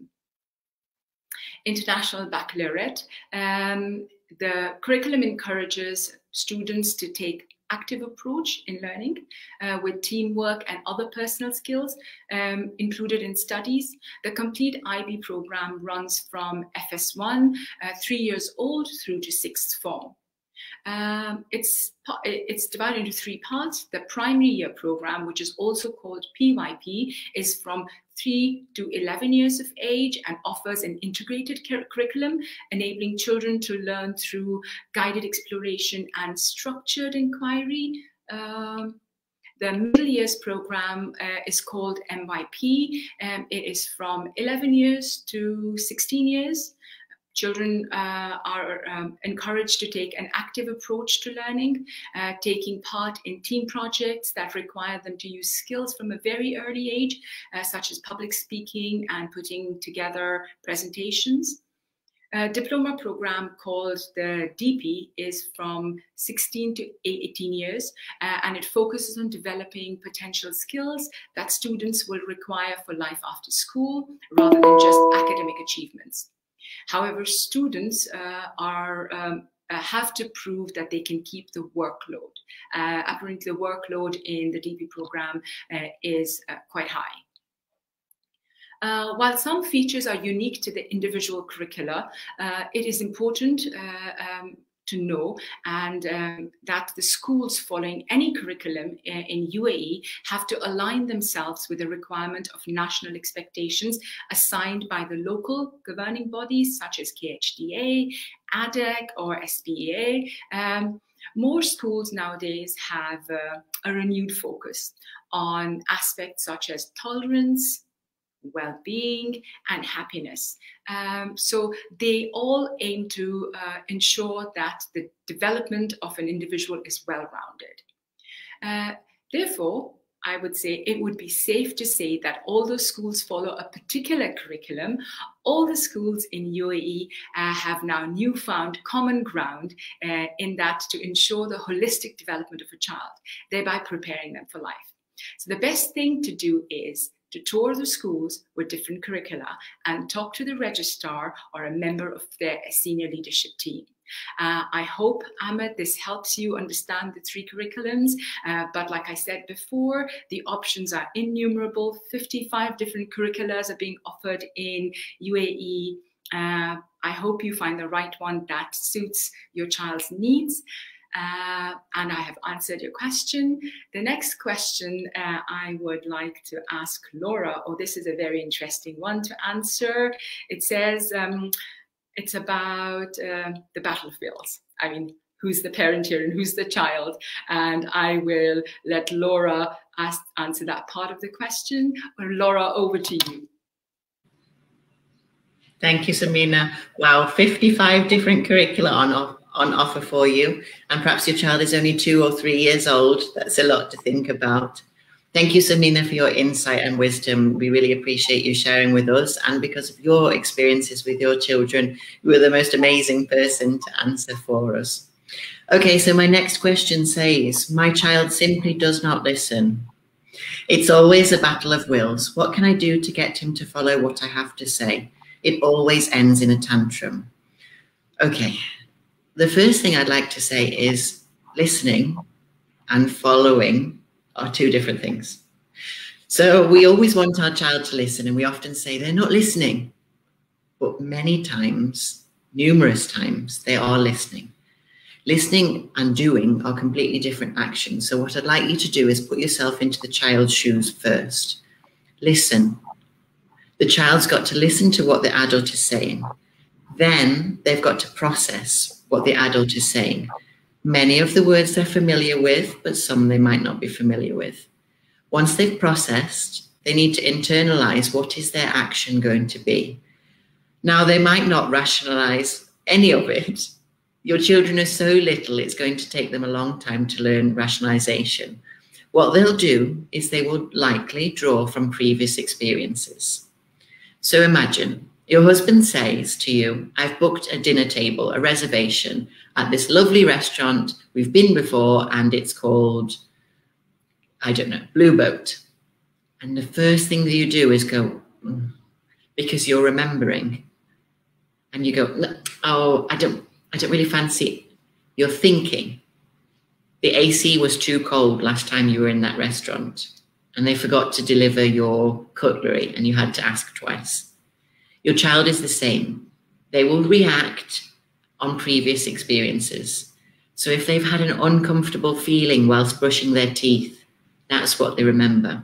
International Baccalaureate, um, the curriculum encourages students to take active approach in learning uh, with teamwork and other personal skills um, included in studies. The complete IB program runs from FS1, uh, three years old, through to sixth form. Um, it's, it's divided into three parts. The primary year program, which is also called PYP, is from 3 to 11 years of age and offers an integrated curriculum, enabling children to learn through guided exploration and structured inquiry. Um, the middle years program uh, is called MYP. and it is from 11 years to 16 years. Children uh, are um, encouraged to take an active approach to learning, uh, taking part in team projects that require them to use skills from a very early age, uh, such as public speaking and putting together presentations. A diploma program called the DP is from 16 to 18 years, uh, and it focuses on developing potential skills that students will require for life after school rather than just academic achievements. However, students uh, are um, uh, have to prove that they can keep the workload. Uh, apparently, the workload in the DP program uh, is uh, quite high. Uh, while some features are unique to the individual curricula, it is important um, to know and um, that the schools following any curriculum uh, in UAE have to align themselves with the requirement of national expectations assigned by the local governing bodies such as KHDA, ADEC or SPEA. Um, more schools nowadays have uh, a renewed focus on aspects such as tolerance, well-being and happiness. Um, so they all aim to uh, ensure that the development of an individual is well-rounded. Uh, therefore, I would say it would be safe to say that all although schools follow a particular curriculum, all the schools in UAE uh, have now newfound common ground uh, in that to ensure the holistic development of a child, thereby preparing them for life. So the best thing to do is to tour the schools with different curricula and talk to the registrar or a member of their senior leadership team. Uh, I hope, Ahmed, this helps you understand the three curriculums. Uh, but like I said before, the options are innumerable. 55 different curriculums are being offered in UAE. Uh, I hope you find the right one that suits your child's needs. Uh, and I have answered your question. The next question uh, I would like to ask Laura, oh, this is a very interesting one to answer. It says um, it's about uh, the battlefields. I mean, who's the parent here and who's the child? And I will let Laura ask, answer that part of the question. Laura, over to you. Thank you, Samina. Wow, 55 different curricula on, on offer for you. And perhaps your child is only two or three years old. That's a lot to think about. Thank you, Samina, for your insight and wisdom. We really appreciate you sharing with us. And because of your experiences with your children, you are the most amazing person to answer for us. Okay, so my next question says, my child simply does not listen. It's always a battle of wills. What can I do to get him to follow what I have to say? It always ends in a tantrum. Okay, the first thing I'd like to say is listening and following are two different things. So we always want our child to listen, and we often say they're not listening. But many times, numerous times, they are listening. Listening and doing are completely different actions. So, what I'd like you to do is put yourself into the child's shoes first. Listen. The child's got to listen to what the adult is saying. Then they've got to process what the adult is saying. Many of the words they're familiar with, but some they might not be familiar with. Once they've processed, they need to internalize what is their action going to be. Now, they might not rationalize any of it, your children are so little, it's going to take them a long time to learn rationalization. What they'll do is they will likely draw from previous experiences. So imagine your husband says to you, I've booked a dinner table, a reservation at this lovely restaurant. We've been before and it's called, I don't know, Blue Boat. And the first thing that you do is go, mm, because you're remembering. And you go, oh, I don't, I don't really fancy it. You're thinking the AC was too cold last time you were in that restaurant and they forgot to deliver your cutlery and you had to ask twice. Your child is the same. They will react on previous experiences. So if they've had an uncomfortable feeling whilst brushing their teeth, that's what they remember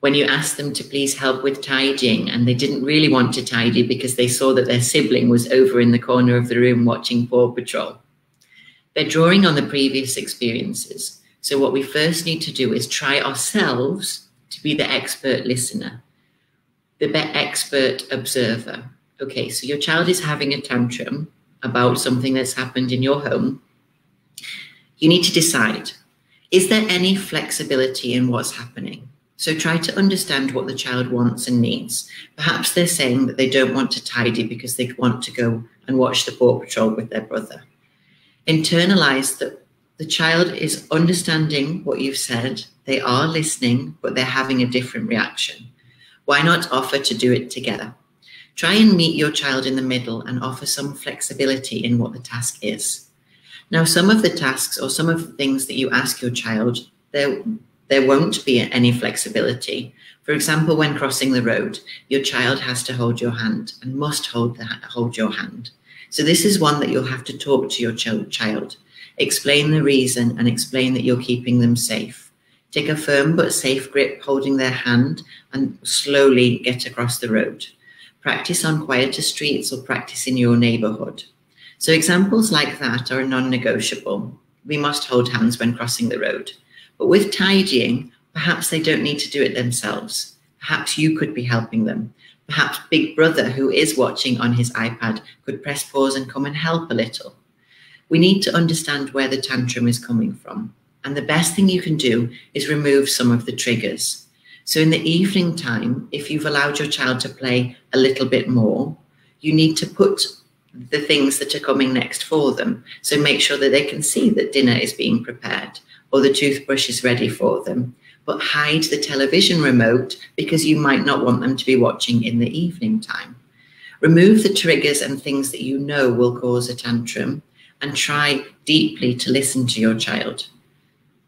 when you ask them to please help with tidying and they didn't really want to tidy because they saw that their sibling was over in the corner of the room watching Paw Patrol. They're drawing on the previous experiences. So, what we first need to do is try ourselves to be the expert listener, the expert observer. Okay, so your child is having a tantrum about something that's happened in your home. You need to decide is there any flexibility in what's happening? So try to understand what the child wants and needs. Perhaps they're saying that they don't want to tidy because they want to go and watch the Paw Patrol with their brother. Internalize that the child is understanding what you've said, they are listening, but they're having a different reaction. Why not offer to do it together? Try and meet your child in the middle and offer some flexibility in what the task is. Now, some of the tasks or some of the things that you ask your child, they're there won't be any flexibility. For example, when crossing the road, your child has to hold your hand and must hold, the, hold your hand. So this is one that you'll have to talk to your ch child, explain the reason and explain that you're keeping them safe. Take a firm but safe grip holding their hand and slowly get across the road. Practice on quieter streets or practice in your neighborhood. So examples like that are non-negotiable. We must hold hands when crossing the road. But with tidying, perhaps they don't need to do it themselves. Perhaps you could be helping them. Perhaps Big Brother, who is watching on his iPad, could press pause and come and help a little. We need to understand where the tantrum is coming from. And the best thing you can do is remove some of the triggers. So in the evening time, if you've allowed your child to play a little bit more, you need to put the things that are coming next for them. So make sure that they can see that dinner is being prepared or the toothbrush is ready for them. But hide the television remote because you might not want them to be watching in the evening time. Remove the triggers and things that you know will cause a tantrum and try deeply to listen to your child.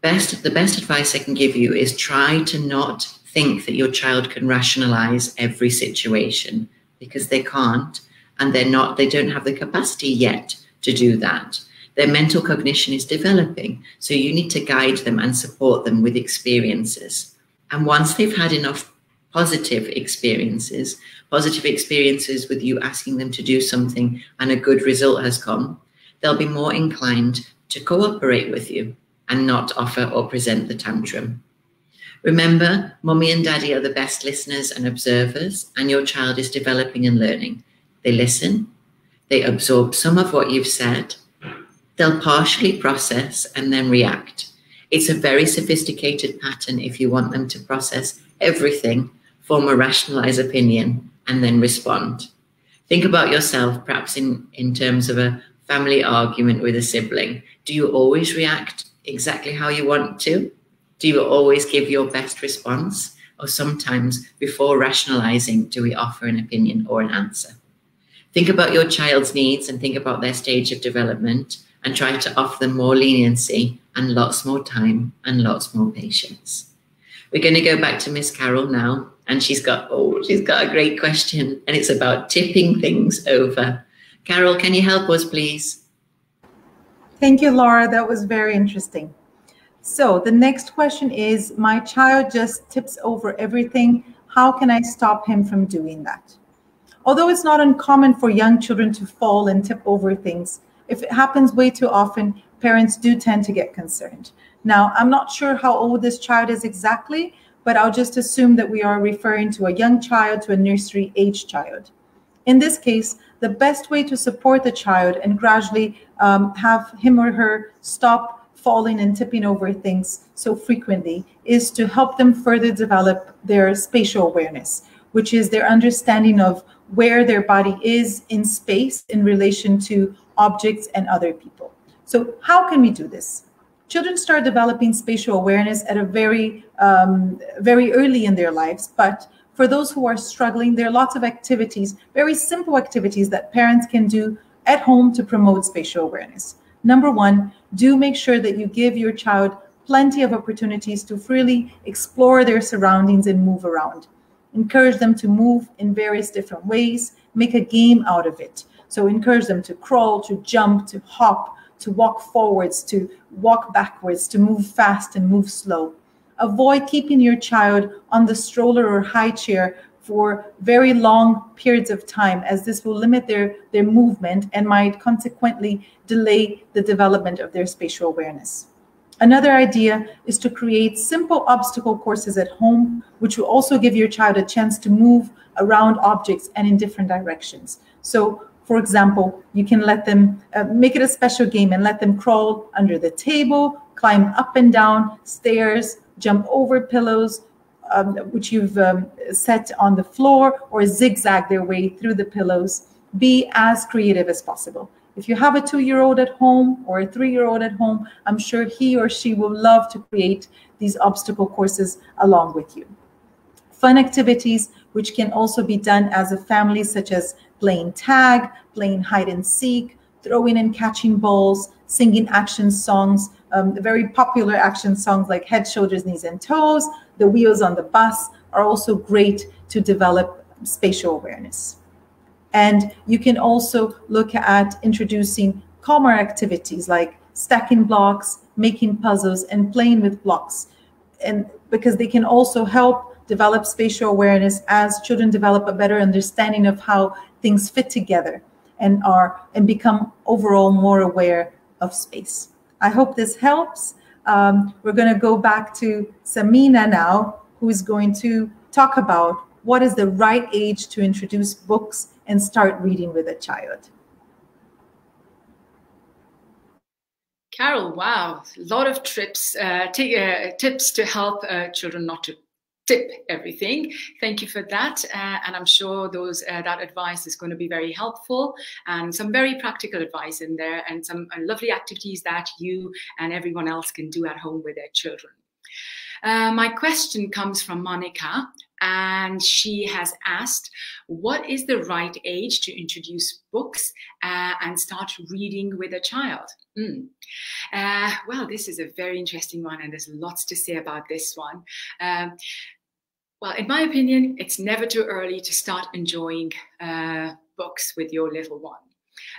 Best, the best advice I can give you is try to not think that your child can rationalize every situation because they can't and they're not, they don't have the capacity yet to do that. Their mental cognition is developing. So you need to guide them and support them with experiences. And once they've had enough positive experiences, positive experiences with you asking them to do something and a good result has come, they'll be more inclined to cooperate with you and not offer or present the tantrum. Remember, mommy and daddy are the best listeners and observers, and your child is developing and learning. They listen, they absorb some of what you've said, they'll partially process and then react. It's a very sophisticated pattern if you want them to process everything, form a rationalized opinion, and then respond. Think about yourself, perhaps in, in terms of a family argument with a sibling. Do you always react exactly how you want to? Do you always give your best response? Or sometimes, before rationalizing, do we offer an opinion or an answer? Think about your child's needs and think about their stage of development and try to offer them more leniency and lots more time and lots more patience. We're going to go back to Miss Carol now, and she's got oh, she's got a great question, and it's about tipping things over. Carol, can you help us, please? Thank you, Laura. That was very interesting. So the next question is, my child just tips over everything. How can I stop him from doing that? Although it's not uncommon for young children to fall and tip over things, if it happens way too often, parents do tend to get concerned. Now, I'm not sure how old this child is exactly, but I'll just assume that we are referring to a young child to a nursery age child. In this case, the best way to support the child and gradually um, have him or her stop falling and tipping over things so frequently is to help them further develop their spatial awareness, which is their understanding of where their body is in space in relation to objects, and other people. So how can we do this? Children start developing spatial awareness at a very, um, very early in their lives, but for those who are struggling, there are lots of activities, very simple activities that parents can do at home to promote spatial awareness. Number one, do make sure that you give your child plenty of opportunities to freely explore their surroundings and move around. Encourage them to move in various different ways, make a game out of it. So encourage them to crawl, to jump, to hop, to walk forwards, to walk backwards, to move fast and move slow. Avoid keeping your child on the stroller or high chair for very long periods of time, as this will limit their, their movement and might consequently delay the development of their spatial awareness. Another idea is to create simple obstacle courses at home, which will also give your child a chance to move around objects and in different directions. So for example, you can let them uh, make it a special game and let them crawl under the table, climb up and down stairs, jump over pillows, um, which you've um, set on the floor, or zigzag their way through the pillows. Be as creative as possible. If you have a two year old at home or a three year old at home, I'm sure he or she will love to create these obstacle courses along with you. Fun activities, which can also be done as a family, such as playing tag, playing hide and seek, throwing and catching balls, singing action songs, um, very popular action songs like Head, Shoulders, Knees, and Toes, The Wheels on the Bus are also great to develop spatial awareness. And you can also look at introducing calmer activities like stacking blocks, making puzzles, and playing with blocks. And because they can also help develop spatial awareness as children develop a better understanding of how things fit together and are and become overall more aware of space. I hope this helps. Um, we're going to go back to Samina now, who is going to talk about what is the right age to introduce books and start reading with a child. Carol, wow, a lot of trips, uh, uh, tips to help uh, children not to everything. Thank you for that. Uh, and I'm sure those uh, that advice is going to be very helpful and some very practical advice in there and some uh, lovely activities that you and everyone else can do at home with their children. Uh, my question comes from Monica, and she has asked, What is the right age to introduce books uh, and start reading with a child? Mm. Uh, well, this is a very interesting one, and there's lots to say about this one. Um, well, in my opinion, it's never too early to start enjoying uh, books with your little one.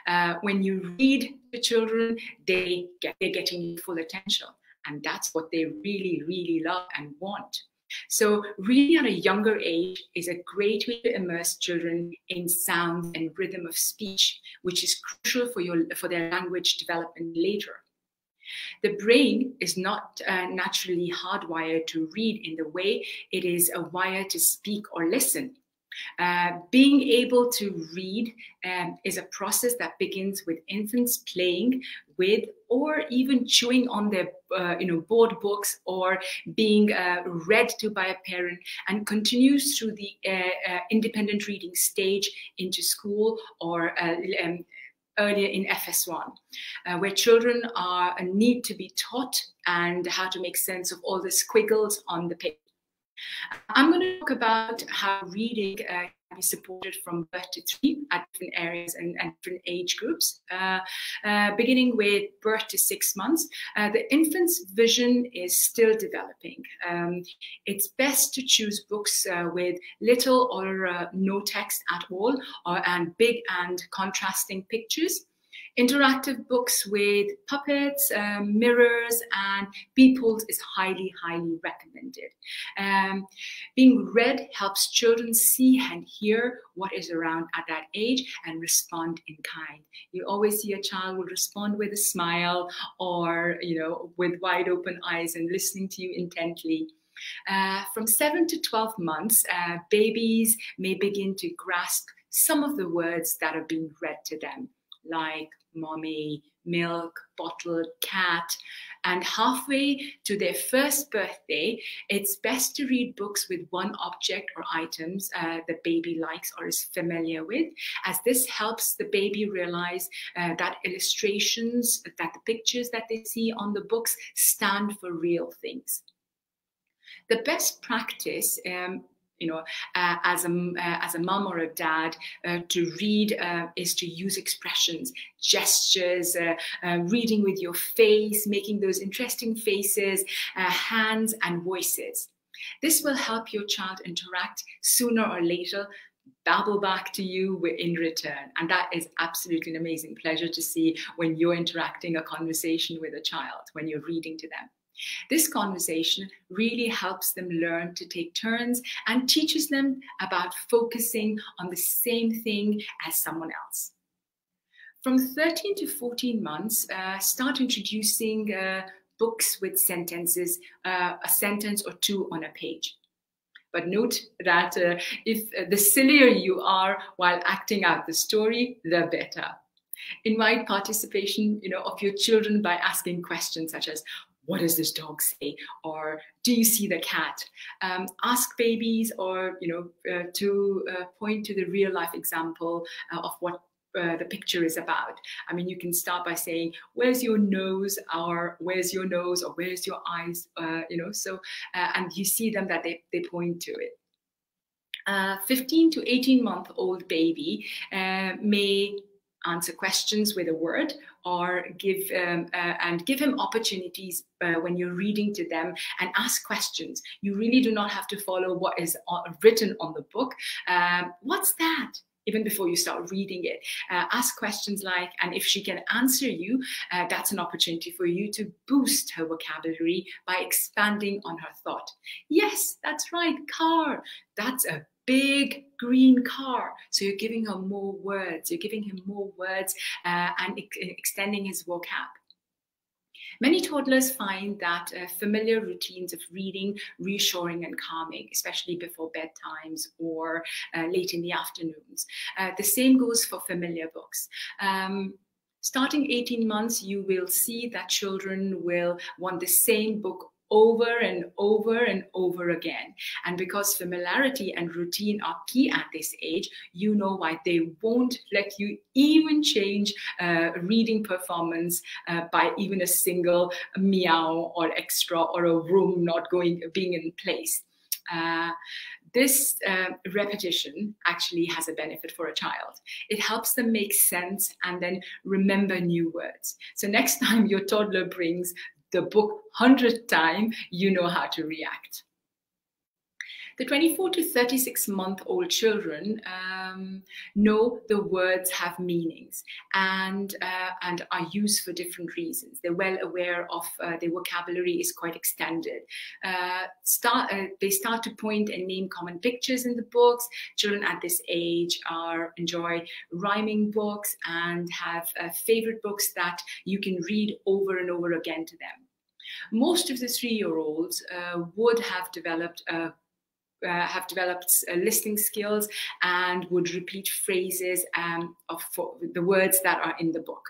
Uh, when you read to children, they get, they're getting full attention. And that's what they really, really love and want. So reading at a younger age is a great way to immerse children in sound and rhythm of speech, which is crucial for, your, for their language development later. The brain is not uh, naturally hardwired to read in the way it is a wire to speak or listen. Uh, being able to read um, is a process that begins with infants playing with or even chewing on their uh, you know board books or being uh, read to by a parent and continues through the uh, uh, independent reading stage into school or um, earlier in FS1, uh, where children are need to be taught and how to make sense of all the squiggles on the page. I'm going to talk about how reading uh, be supported from birth to three at different areas and, and different age groups. Uh, uh, beginning with birth to six months, uh, the infant's vision is still developing. Um, it's best to choose books uh, with little or uh, no text at all, or, and big and contrasting pictures interactive books with puppets, um, mirrors, and beeples is highly, highly recommended. Um, being read helps children see and hear what is around at that age and respond in kind. You always see a child will respond with a smile or, you know, with wide open eyes and listening to you intently. Uh, from 7 to 12 months, uh, babies may begin to grasp some of the words that are being read to them, like mommy, milk, bottle, cat. And halfway to their first birthday, it's best to read books with one object or items uh, the baby likes or is familiar with, as this helps the baby realize uh, that illustrations, that the pictures that they see on the books stand for real things. The best practice um, you know, uh, as a uh, as a mom or a dad, uh, to read uh, is to use expressions, gestures, reading with your face, making those interesting faces, hands, and voices. This will help your child interact sooner or later babble back to you in return. And that is absolutely an amazing pleasure to see when you're interacting a conversation with a child, when you're reading to them. This conversation really helps them learn to take turns and teaches them about focusing on the same thing as someone else. From 13 to 14 months, uh, start introducing uh, books with sentences, uh, a sentence or two on a page. But note that uh, if uh, the sillier you are while acting out the story, the better invite participation you know of your children by asking questions such as what does this dog say or do you see the cat um, ask babies or you know uh, to uh, point to the real life example uh, of what uh, the picture is about. I mean, you can start by saying, "Where's your nose?" or "Where's your nose?" or "Where's your eyes?" Uh, you know, so uh, and you see them that they they point to it. 15 to 18 month old baby may answer questions with a word or give um, uh, and give him opportunities uh, when you're reading to them and ask questions you really do not have to follow what is written on the book um, what's that even before you start reading it. Uh, ask questions like, and if she can answer you, uh, that's an opportunity for you to boost her vocabulary by expanding on her thought. Yes, that's right, car. That's a big green car. So you're giving her more words, you're giving him more words uh, and ex extending his vocab. Many toddlers find that uh, familiar routines of reading reassuring and calming, especially before bedtimes or uh, late in the afternoons. Uh, the same goes for familiar books. Um, starting 18 months, you will see that children will want the same book over and over and over again. And because familiarity and routine are key at this age, you know why they won't let you even change uh, reading performance uh, by even a single meow or extra or a room not going being in place. Uh, this uh, repetition actually has a benefit for a child. It helps them make sense and then remember new words. So next time your toddler brings the book 100th time, you know how to react. The 24 to 36 month old children um, know the words have meanings and, uh, and are used for different reasons. They're well aware of uh, their vocabulary is quite extended. Uh, start, uh, they start to point and name common pictures in the books. Children at this age are enjoy rhyming books and have uh, favorite books that you can read over and over again to them. Most of the three-year-olds uh, would have developed a uh, have developed uh, listening skills and would repeat phrases um, of the words that are in the book.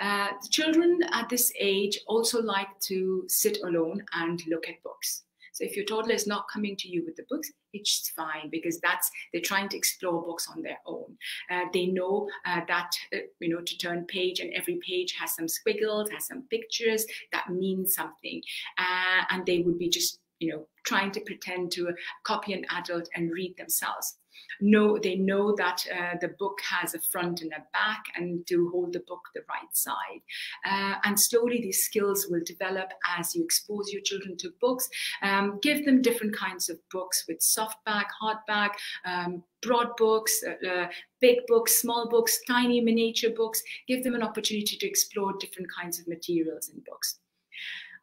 Uh, the children at this age also like to sit alone and look at books. So if your toddler is not coming to you with the books, it's fine because that's they're trying to explore books on their own. Uh, they know uh, that uh, you know to turn page, and every page has some squiggles, has some pictures that mean something, uh, and they would be just you know trying to pretend to copy an adult and read themselves know they know that uh, the book has a front and a back and to hold the book the right side. Uh, and slowly these skills will develop as you expose your children to books. Um, give them different kinds of books with soft back hard back um, board books uh, uh, big books small books tiny miniature books. Give them an opportunity to explore different kinds of materials in books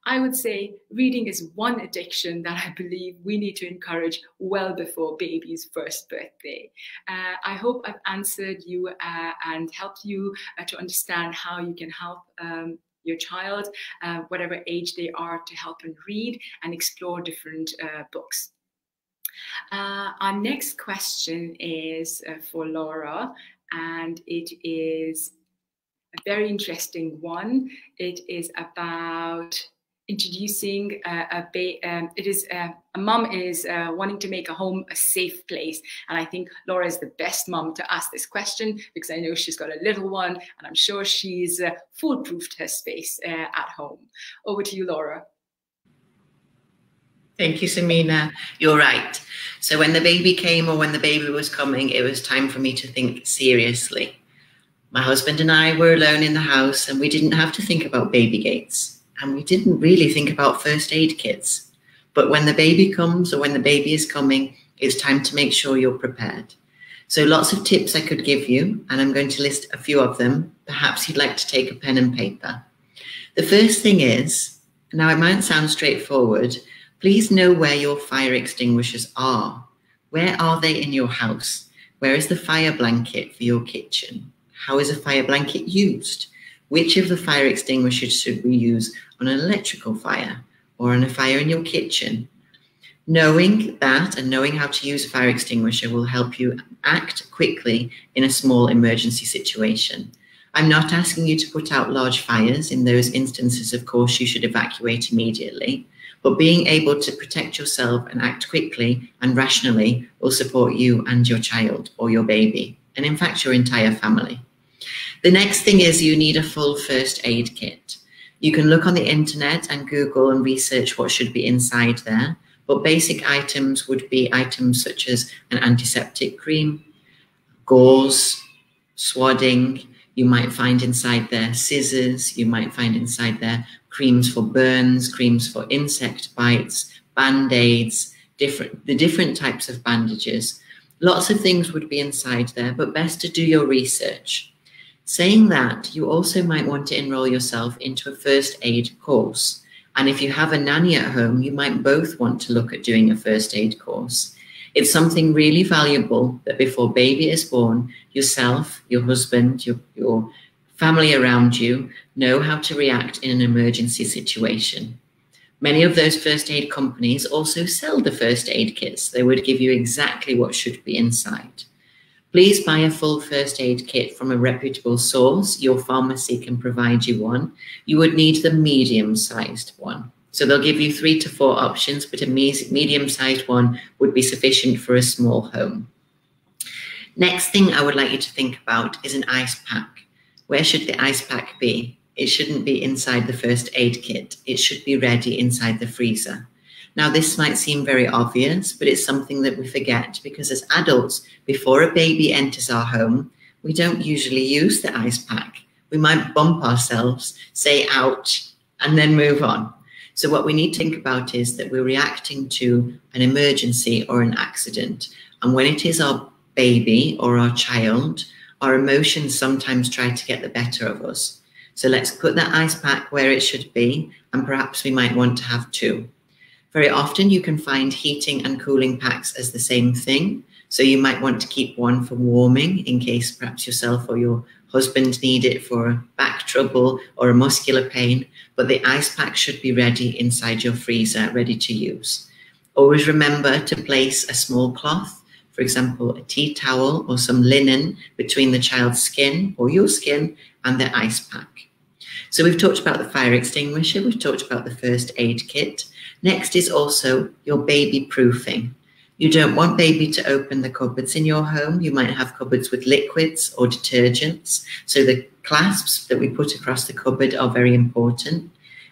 I would say reading is one addiction that I believe we need to encourage well before baby's first birthday. Uh, I hope I've answered you uh, and helped you uh, to understand how you can help um, your child, uh, whatever age they are, to help them read and explore different uh, books. Uh, our next question is for Laura, and it is a very interesting one. It is about introducing uh, a um, it is uh, a mom is uh, wanting to make a home a safe place and i think laura is the best mom to ask this question because i know she's got a little one and i'm sure she's uh, foolproofed her space at home over to you laura Thank you, Samina. You're right. So when the baby came or when the baby was coming, it was time for me to think seriously. My husband and I were alone in the house and we didn't have to think about baby gates and we didn't really think about first aid kits. But when the baby comes or when the baby is coming, it's time to make sure you're prepared. So lots of tips I could give you, and I'm going to list a few of them. Perhaps you'd like to take a pen and paper. The first thing is, now it might sound straightforward, please know where your fire extinguishers are. Where are they in your house? Where is the fire blanket for your kitchen? How is a fire blanket used? Which of the fire extinguishers should we use on an electrical fire or on a fire in your kitchen? Knowing that and knowing how to use a fire extinguisher will help you act quickly in a small emergency situation. I'm not asking you to put out large fires. In those instances, of course, you should evacuate immediately. But being able to protect yourself and act quickly and rationally will support you and your child or your baby, and in fact, your entire family. The next thing is you need a full first aid kit. You can look on the internet and Google and research what should be inside there, but basic items would be items such as an antiseptic cream, gauze, swadding. You might find inside there scissors. You might find inside there creams for burns, creams for insect bites, band-aids, different, the different types of bandages. Lots of things would be inside there, but best to do your research. Saying that, you also might want to enroll yourself into a first aid course. And if you have a nanny at home, you might both want to look at doing a first aid course. It's something really valuable that before baby is born, yourself, your husband, your, your family around you know how to react in an emergency situation. Many of those first aid companies also sell the first aid kits. They would give you exactly what should be inside. Please buy a full first aid kit from a reputable source. Your pharmacy can provide you one. You would need the medium sized one. So they'll give you three to four options, but a medium sized one would be sufficient for a small home. Next thing I would like you to think about is an ice pack. Where should the ice pack be? It shouldn't be inside the first aid kit. It should be ready inside the freezer. Now, this might seem very obvious, but it's something that we forget because as adults, before a baby enters our home, we don't usually use the ice pack. We might bump ourselves, say ouch, and then move on. So what we need to think about is that we're reacting to an emergency or an accident. And when it is our baby or our child, our emotions sometimes try to get the better of us. So let's put that ice pack where it should be, and perhaps we might want to have two. Very often you can find heating and cooling packs as the same thing. So you might want to keep one for warming in case perhaps yourself or your husband need it for back trouble or a muscular pain, but the ice pack should be ready inside your freezer, ready to use. Always remember to place a small cloth, for example, a tea towel or some linen between the child's skin or your skin and the ice pack. So we've talked about the fire extinguisher, we've talked about the first aid kit. Next is also your baby proofing. You don't want baby to open the cupboards in your home. You might have cupboards with liquids or detergents. So the clasps that we put across the cupboard are very important.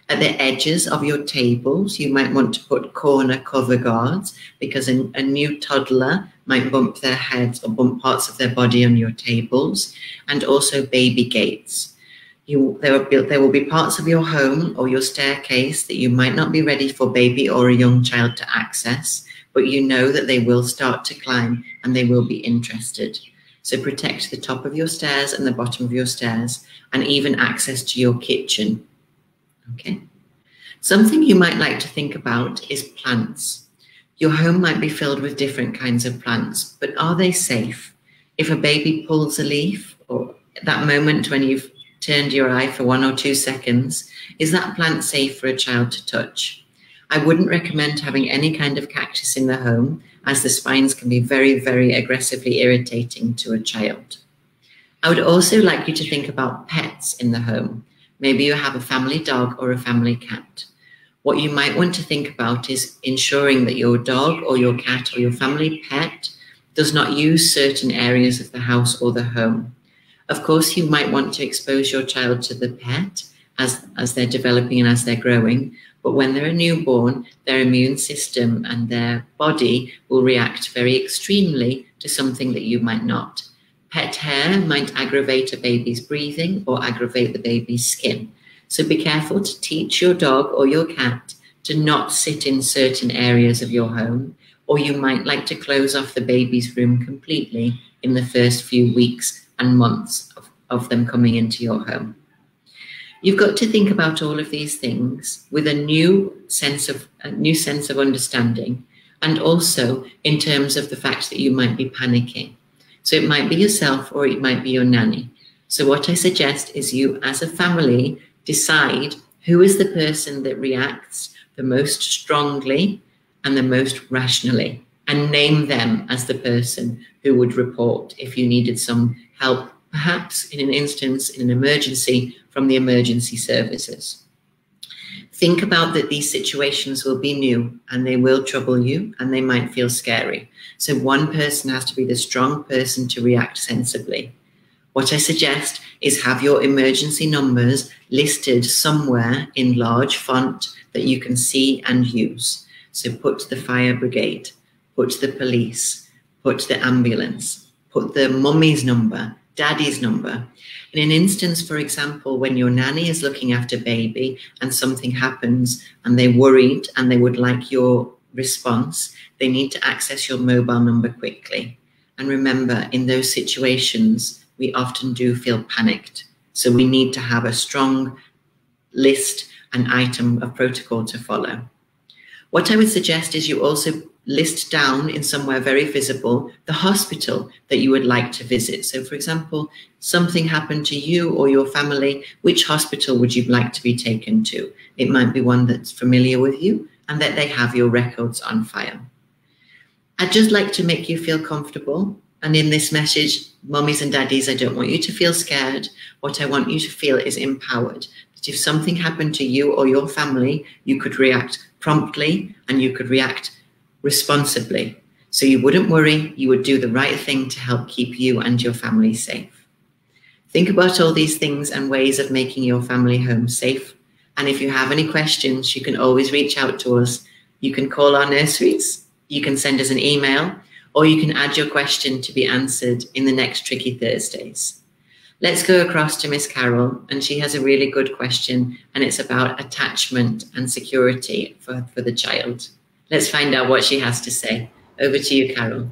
At the edges of your tables, you might want to put corner cover guards because a, a new toddler might bump their heads or bump parts of their body on your tables, and also baby gates. You, there, will be, there will be parts of your home or your staircase that you might not be ready for baby or a young child to access but you know that they will start to climb and they will be interested. So protect the top of your stairs and the bottom of your stairs and even access to your kitchen. Okay. Something you might like to think about is plants. Your home might be filled with different kinds of plants, but are they safe? If a baby pulls a leaf or that moment when you've turned your eye for one or two seconds, is that plant safe for a child to touch? I wouldn't recommend having any kind of cactus in the home as the spines can be very, very aggressively irritating to a child. I would also like you to think about pets in the home. Maybe you have a family dog or a family cat. What you might want to think about is ensuring that your dog or your cat or your family pet does not use certain areas of the house or the home. Of course, you might want to expose your child to the pet as, as they're developing and as they're growing, but when they're a newborn, their immune system and their body will react very extremely to something that you might not. Pet hair might aggravate a baby's breathing or aggravate the baby's skin. So be careful to teach your dog or your cat to not sit in certain areas of your home, or you might like to close off the baby's room completely in the first few weeks and months of, of them coming into your home. You've got to think about all of these things with a new sense of a new sense of understanding, and also in terms of the fact that you might be panicking. So it might be yourself or it might be your nanny. So what I suggest is you, as a family, decide who is the person that reacts the most strongly and the most rationally, and name them as the person who would report if you needed some help, perhaps in an instance, in an emergency, from the emergency services. Think about that these situations will be new and they will trouble you and they might feel scary. So one person has to be the strong person to react sensibly. What I suggest is have your emergency numbers listed somewhere in large font that you can see and use. So put the fire brigade, put the police, put the ambulance, put the mummy's number, daddy's number. In an instance, for example, when your nanny is looking after baby and something happens and they're worried and they would like your response, they need to access your mobile number quickly. And remember, in those situations, we often do feel panicked. So we need to have a strong list and item of protocol to follow. What I would suggest is you also list down in somewhere very visible the hospital that you would like to visit. So, for example, something happened to you or your family, which hospital would you like to be taken to? It might be one that's familiar with you and that they have your records on file. I'd just like to make you feel comfortable. And in this message, mummies and daddies, I don't want you to feel scared. What I want you to feel is empowered. That if something happened to you or your family, you could react promptly and you could react responsibly. So you wouldn't worry, you would do the right thing to help keep you and your family safe. Think about all these things and ways of making your family home safe. And if you have any questions, you can always reach out to us. You can call our nurseries, you can send us an email, or you can add your question to be answered in the next Tricky Thursdays. Let's go across to Miss Carol, and she has a really good question, and it's about attachment and security for, for the child. Let's find out what she has to say. Over to you, Carol.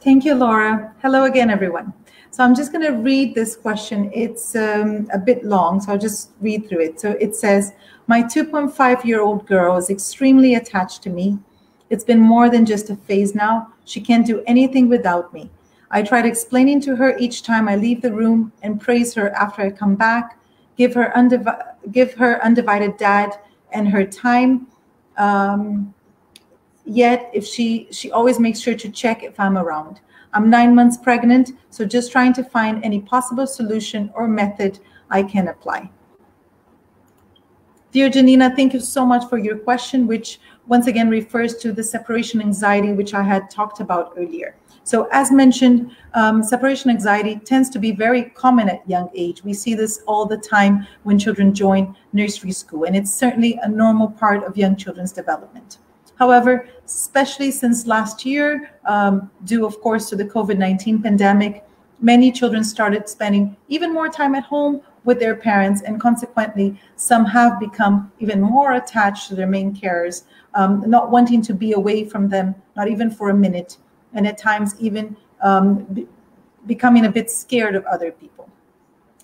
Thank you, Laura. Hello again, everyone. So I'm just going to read this question. It's um, a bit long, so I'll just read through it. So it says, My 2.5 year old girl is extremely attached to me. It's been more than just a phase now. She can't do anything without me. I tried explaining to her each time I leave the room and praise her after I come back, give her, undiv- give her undivided dad and her time um, yet if she she always makes sure to check if i'm around. I'm nine months pregnant so just trying to find any possible solution or method i can apply. Dear janina thank you so much for your question which once again refers to the separation anxiety which i had talked about earlier so as mentioned, um, separation anxiety tends to be very common at young age. We see this all the time when children join nursery school, and it's certainly a normal part of young children's development. However, especially since last year, um, due of course to the COVID-19 pandemic, many children started spending even more time at home with their parents, and consequently, some have become even more attached to their main carers, um, not wanting to be away from them, not even for a minute, and at times even um, be becoming a bit scared of other people.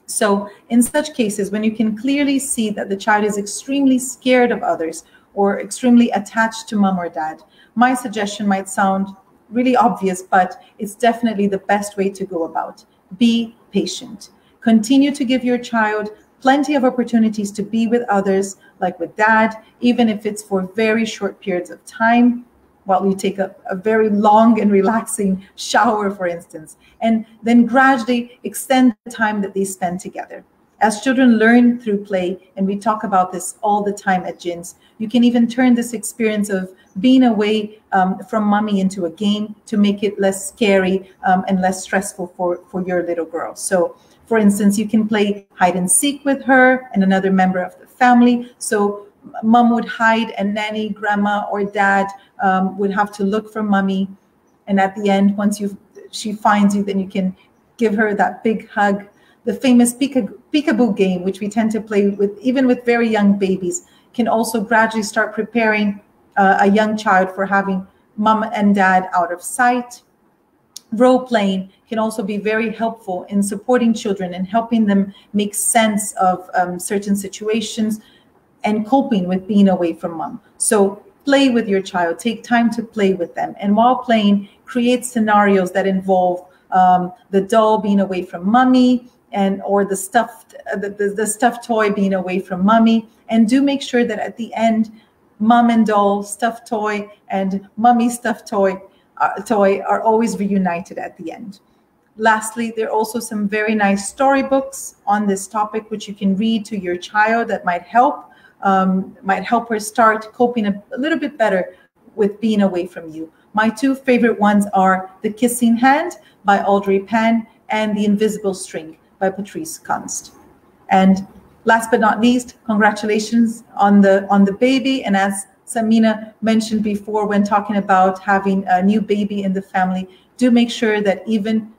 So in such cases, when you can clearly see that the child is extremely scared of others or extremely attached to mom or dad, my suggestion might sound really obvious, but it's definitely the best way to go about. Be patient. Continue to give your child plenty of opportunities to be with others, like with dad, even if it's for very short periods of time while you take a, a very long and relaxing shower, for instance, and then gradually extend the time that they spend together. As children learn through play, and we talk about this all the time at JINS, you can even turn this experience of being away um, from mommy into a game to make it less scary um, and less stressful for, for your little girl. So, for instance, you can play hide and seek with her and another member of the family. So, mom would hide and nanny, grandma, or dad um, would have to look for mommy. And at the end, once you she finds you, then you can give her that big hug. The famous peekaboo game, which we tend to play with even with very young babies, can also gradually start preparing uh, a young child for having mom and dad out of sight. Role playing can also be very helpful in supporting children and helping them make sense of um, certain situations and coping with being away from mom. So play with your child, take time to play with them. And while playing, create scenarios that involve um, the doll being away from mommy and or the stuffed uh, the, the, the stuffed toy being away from mommy and do make sure that at the end mom and doll stuffed toy and mummy stuffed toy uh, toy are always reunited at the end lastly there are also some very nice storybooks on this topic which you can read to your child that might help um, might help her start coping a, a little bit better with being away from you. My two favorite ones are The Kissing Hand by Audrey Penn and The Invisible String by Patrice Karst. And last but not least, congratulations on the on the baby. And as Samina mentioned before when talking about having a new baby in the family, do make sure that even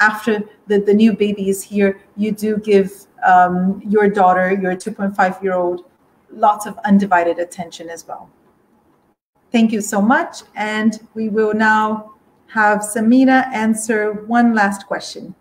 after the, the new baby is here, you do give um, your daughter, your 2.5 year old, lots of undivided attention as well. Thank you so much. And we will now have Samina answer one last question.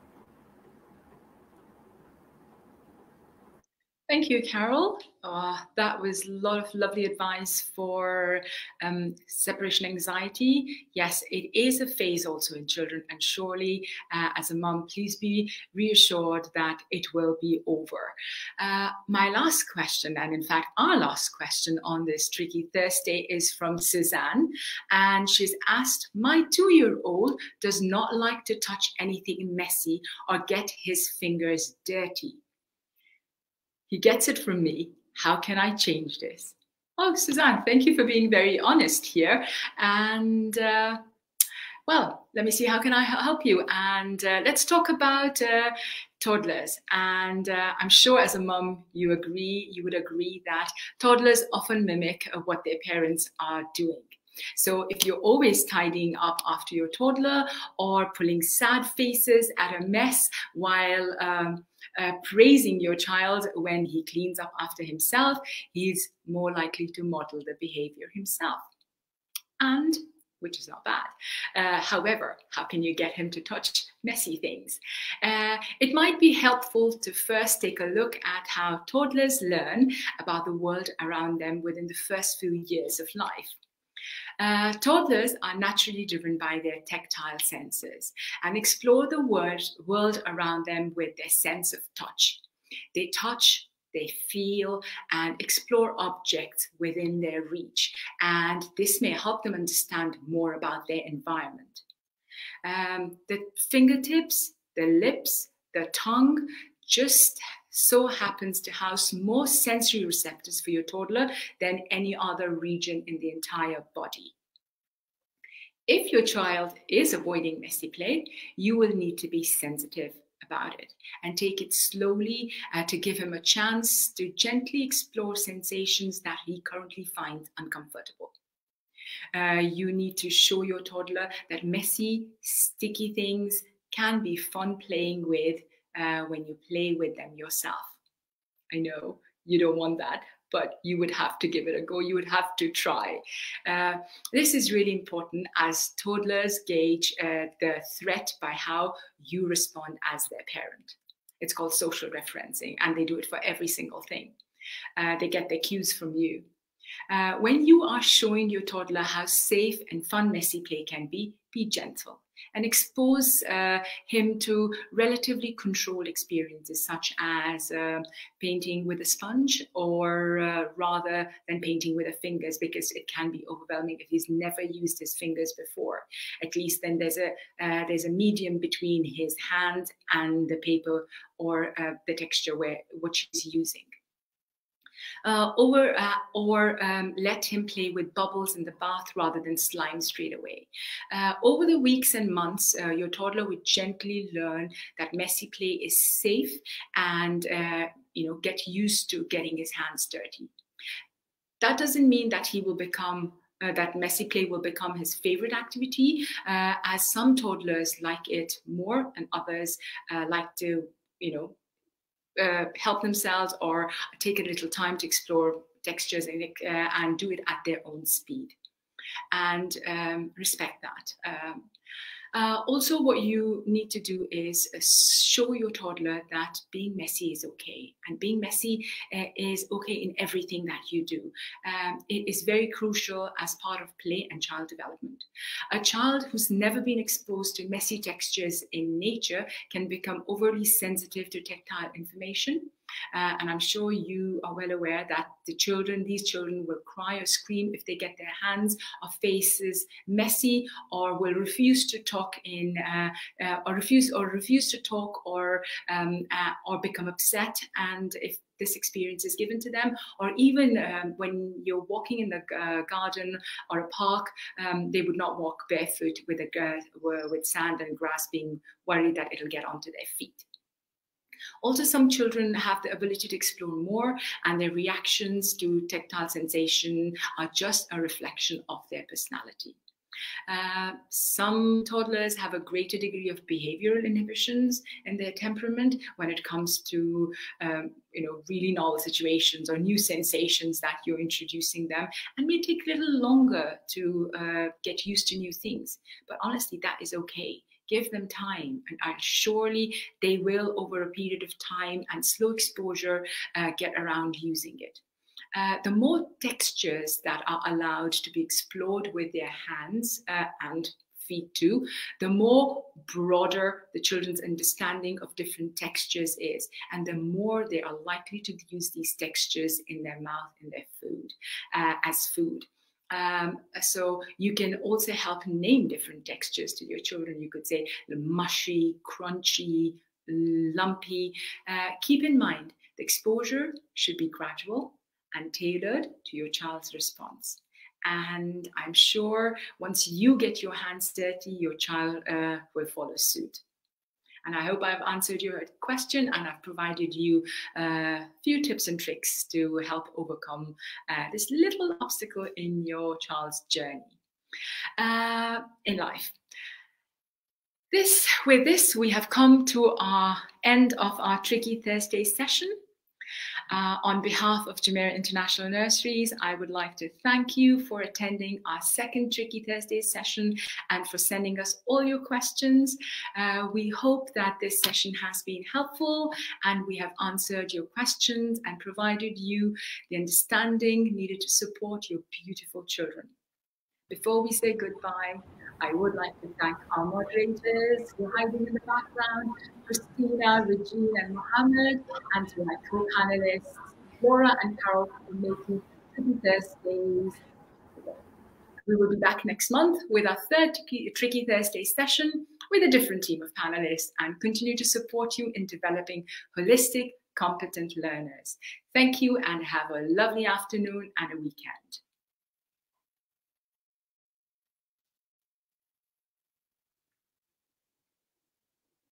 Thank you, Carol. Uh, that was a lot of lovely advice for um, separation anxiety. Yes, it is a phase also in children, and surely, uh, as a mom, please be reassured that it will be over. Uh, my last question, and in fact, our last question on this Tricky Thursday, is from Suzanne, and she's asked My two year old does not like to touch anything messy or get his fingers dirty. He gets it from me. How can I change this? Oh, Suzanne, thank you for being very honest here. And uh, well, let me see, how can I help you? And uh, let's talk about uh, toddlers. And uh, I'm sure as a mom, you agree, you would agree that toddlers often mimic what their parents are doing. So if you're always tidying up after your toddler or pulling sad faces at a mess while um, uh, praising your child when he cleans up after himself, he's more likely to model the behavior himself. And which is not bad. Uh, however, how can you get him to touch messy things? Uh, it might be helpful to first take a look at how toddlers learn about the world around them within the first few years of life. Uh, toddlers are naturally driven by their tactile senses and explore the world, world around them with their sense of touch. They touch, they feel, and explore objects within their reach. And this may help them understand more about their environment. Um, the fingertips, the lips, the tongue just so happens to house more sensory receptors for your toddler than any other region in the entire body. If your child is avoiding messy play, you will need to be sensitive about it and take it slowly uh, to give him a chance to gently explore sensations that he currently finds uncomfortable. Uh, you need to show your toddler that messy, sticky things can be fun playing with uh, when you play with them yourself. I know you don't want that, but you would have to give it a go. You would have to try. Uh, this is really important as toddlers gauge uh, the threat by how you respond as their parent. It's called social referencing, and they do it for every single thing. Uh, they get their cues from you. Uh, when you are showing your toddler how safe and fun messy play can be, be gentle and expose uh, him to relatively controlled experiences such as uh, painting with a sponge or uh, rather than painting with the fingers because it can be overwhelming if he's never used his fingers before. At least then there's a uh, there's a medium between his hand and the paper or uh, the texture where which he's using uh, or, uh, or um, let him play with bubbles in the bath rather than slime straight away. Uh, over the weeks and months, uh, your toddler would gently learn that messy play is safe and uh, you know get used to getting his hands dirty. That doesn't mean that he will become uh, that messy play will become his favorite activity, uh, as some toddlers like it more and others uh, like to, you know, uh, help themselves or take a little time to explore textures and, uh, and do it at their own speed and um, respect that. Um, uh, also, what you need to do is show your toddler that being messy is okay, and being messy uh, is okay in everything that you do. Um, it is very crucial as part of play and child development. A child who's never been exposed to messy textures in nature can become overly sensitive to tactile information uh, and I'm sure you are well aware that the children, these children will cry or scream if they get their hands or faces messy or will refuse to talk in uh, uh, or refuse or refuse to talk or um, uh, or become upset. And if this experience is given to them, or even um, when you're walking in the uh, garden or a park, um, they would not walk barefoot with a uh, with sand and grass, being worried that it'll get onto their feet. Also, some children have the ability to explore more, and their reactions to tactile sensation are just a reflection of their personality. Uh, some toddlers have a greater degree of behavioral inhibitions in their temperament when it comes to um, you know really novel situations or new sensations that you're introducing them and may take a little longer to uh, get used to new things but honestly that is okay give them time and, and surely they will over a period of time and slow exposure uh, get around using it uh, the more textures that are allowed to be explored with their hands uh, and feet too, the more broader the children's understanding of different textures is, and the more they are likely to use these textures in their mouth, in their food, uh, as food. Um, so you can also help name different textures to your children. You could say mushy, crunchy, lumpy. Uh, keep in mind, the exposure should be gradual and tailored to your child's response. And I'm sure once you get your hands dirty, your child uh, will follow suit. And I hope I've answered your question and I've provided you a uh, few tips and tricks to help overcome uh, this little obstacle in your child's journey uh, in life. This, with this, we have come to our end of our Tricky Thursday session. Uh, on behalf of Jumeirah International Nurseries, I would like to thank you for attending our second Tricky Thursday session and for sending us all your questions. Uh, we hope that this session has been helpful and we have answered your questions and provided you the understanding needed to support your beautiful children. Before we say goodbye, I would like to thank our moderators who are hiding in the background, Christina, Regine, and Mohammed, and to my co-panelists, Laura and Carol for making Tricky Thursdays. We will be back next month with our third Tricky Thursday session with a different team of panelists and continue to support you in developing holistic, competent learners. Thank you and have a lovely afternoon and a weekend.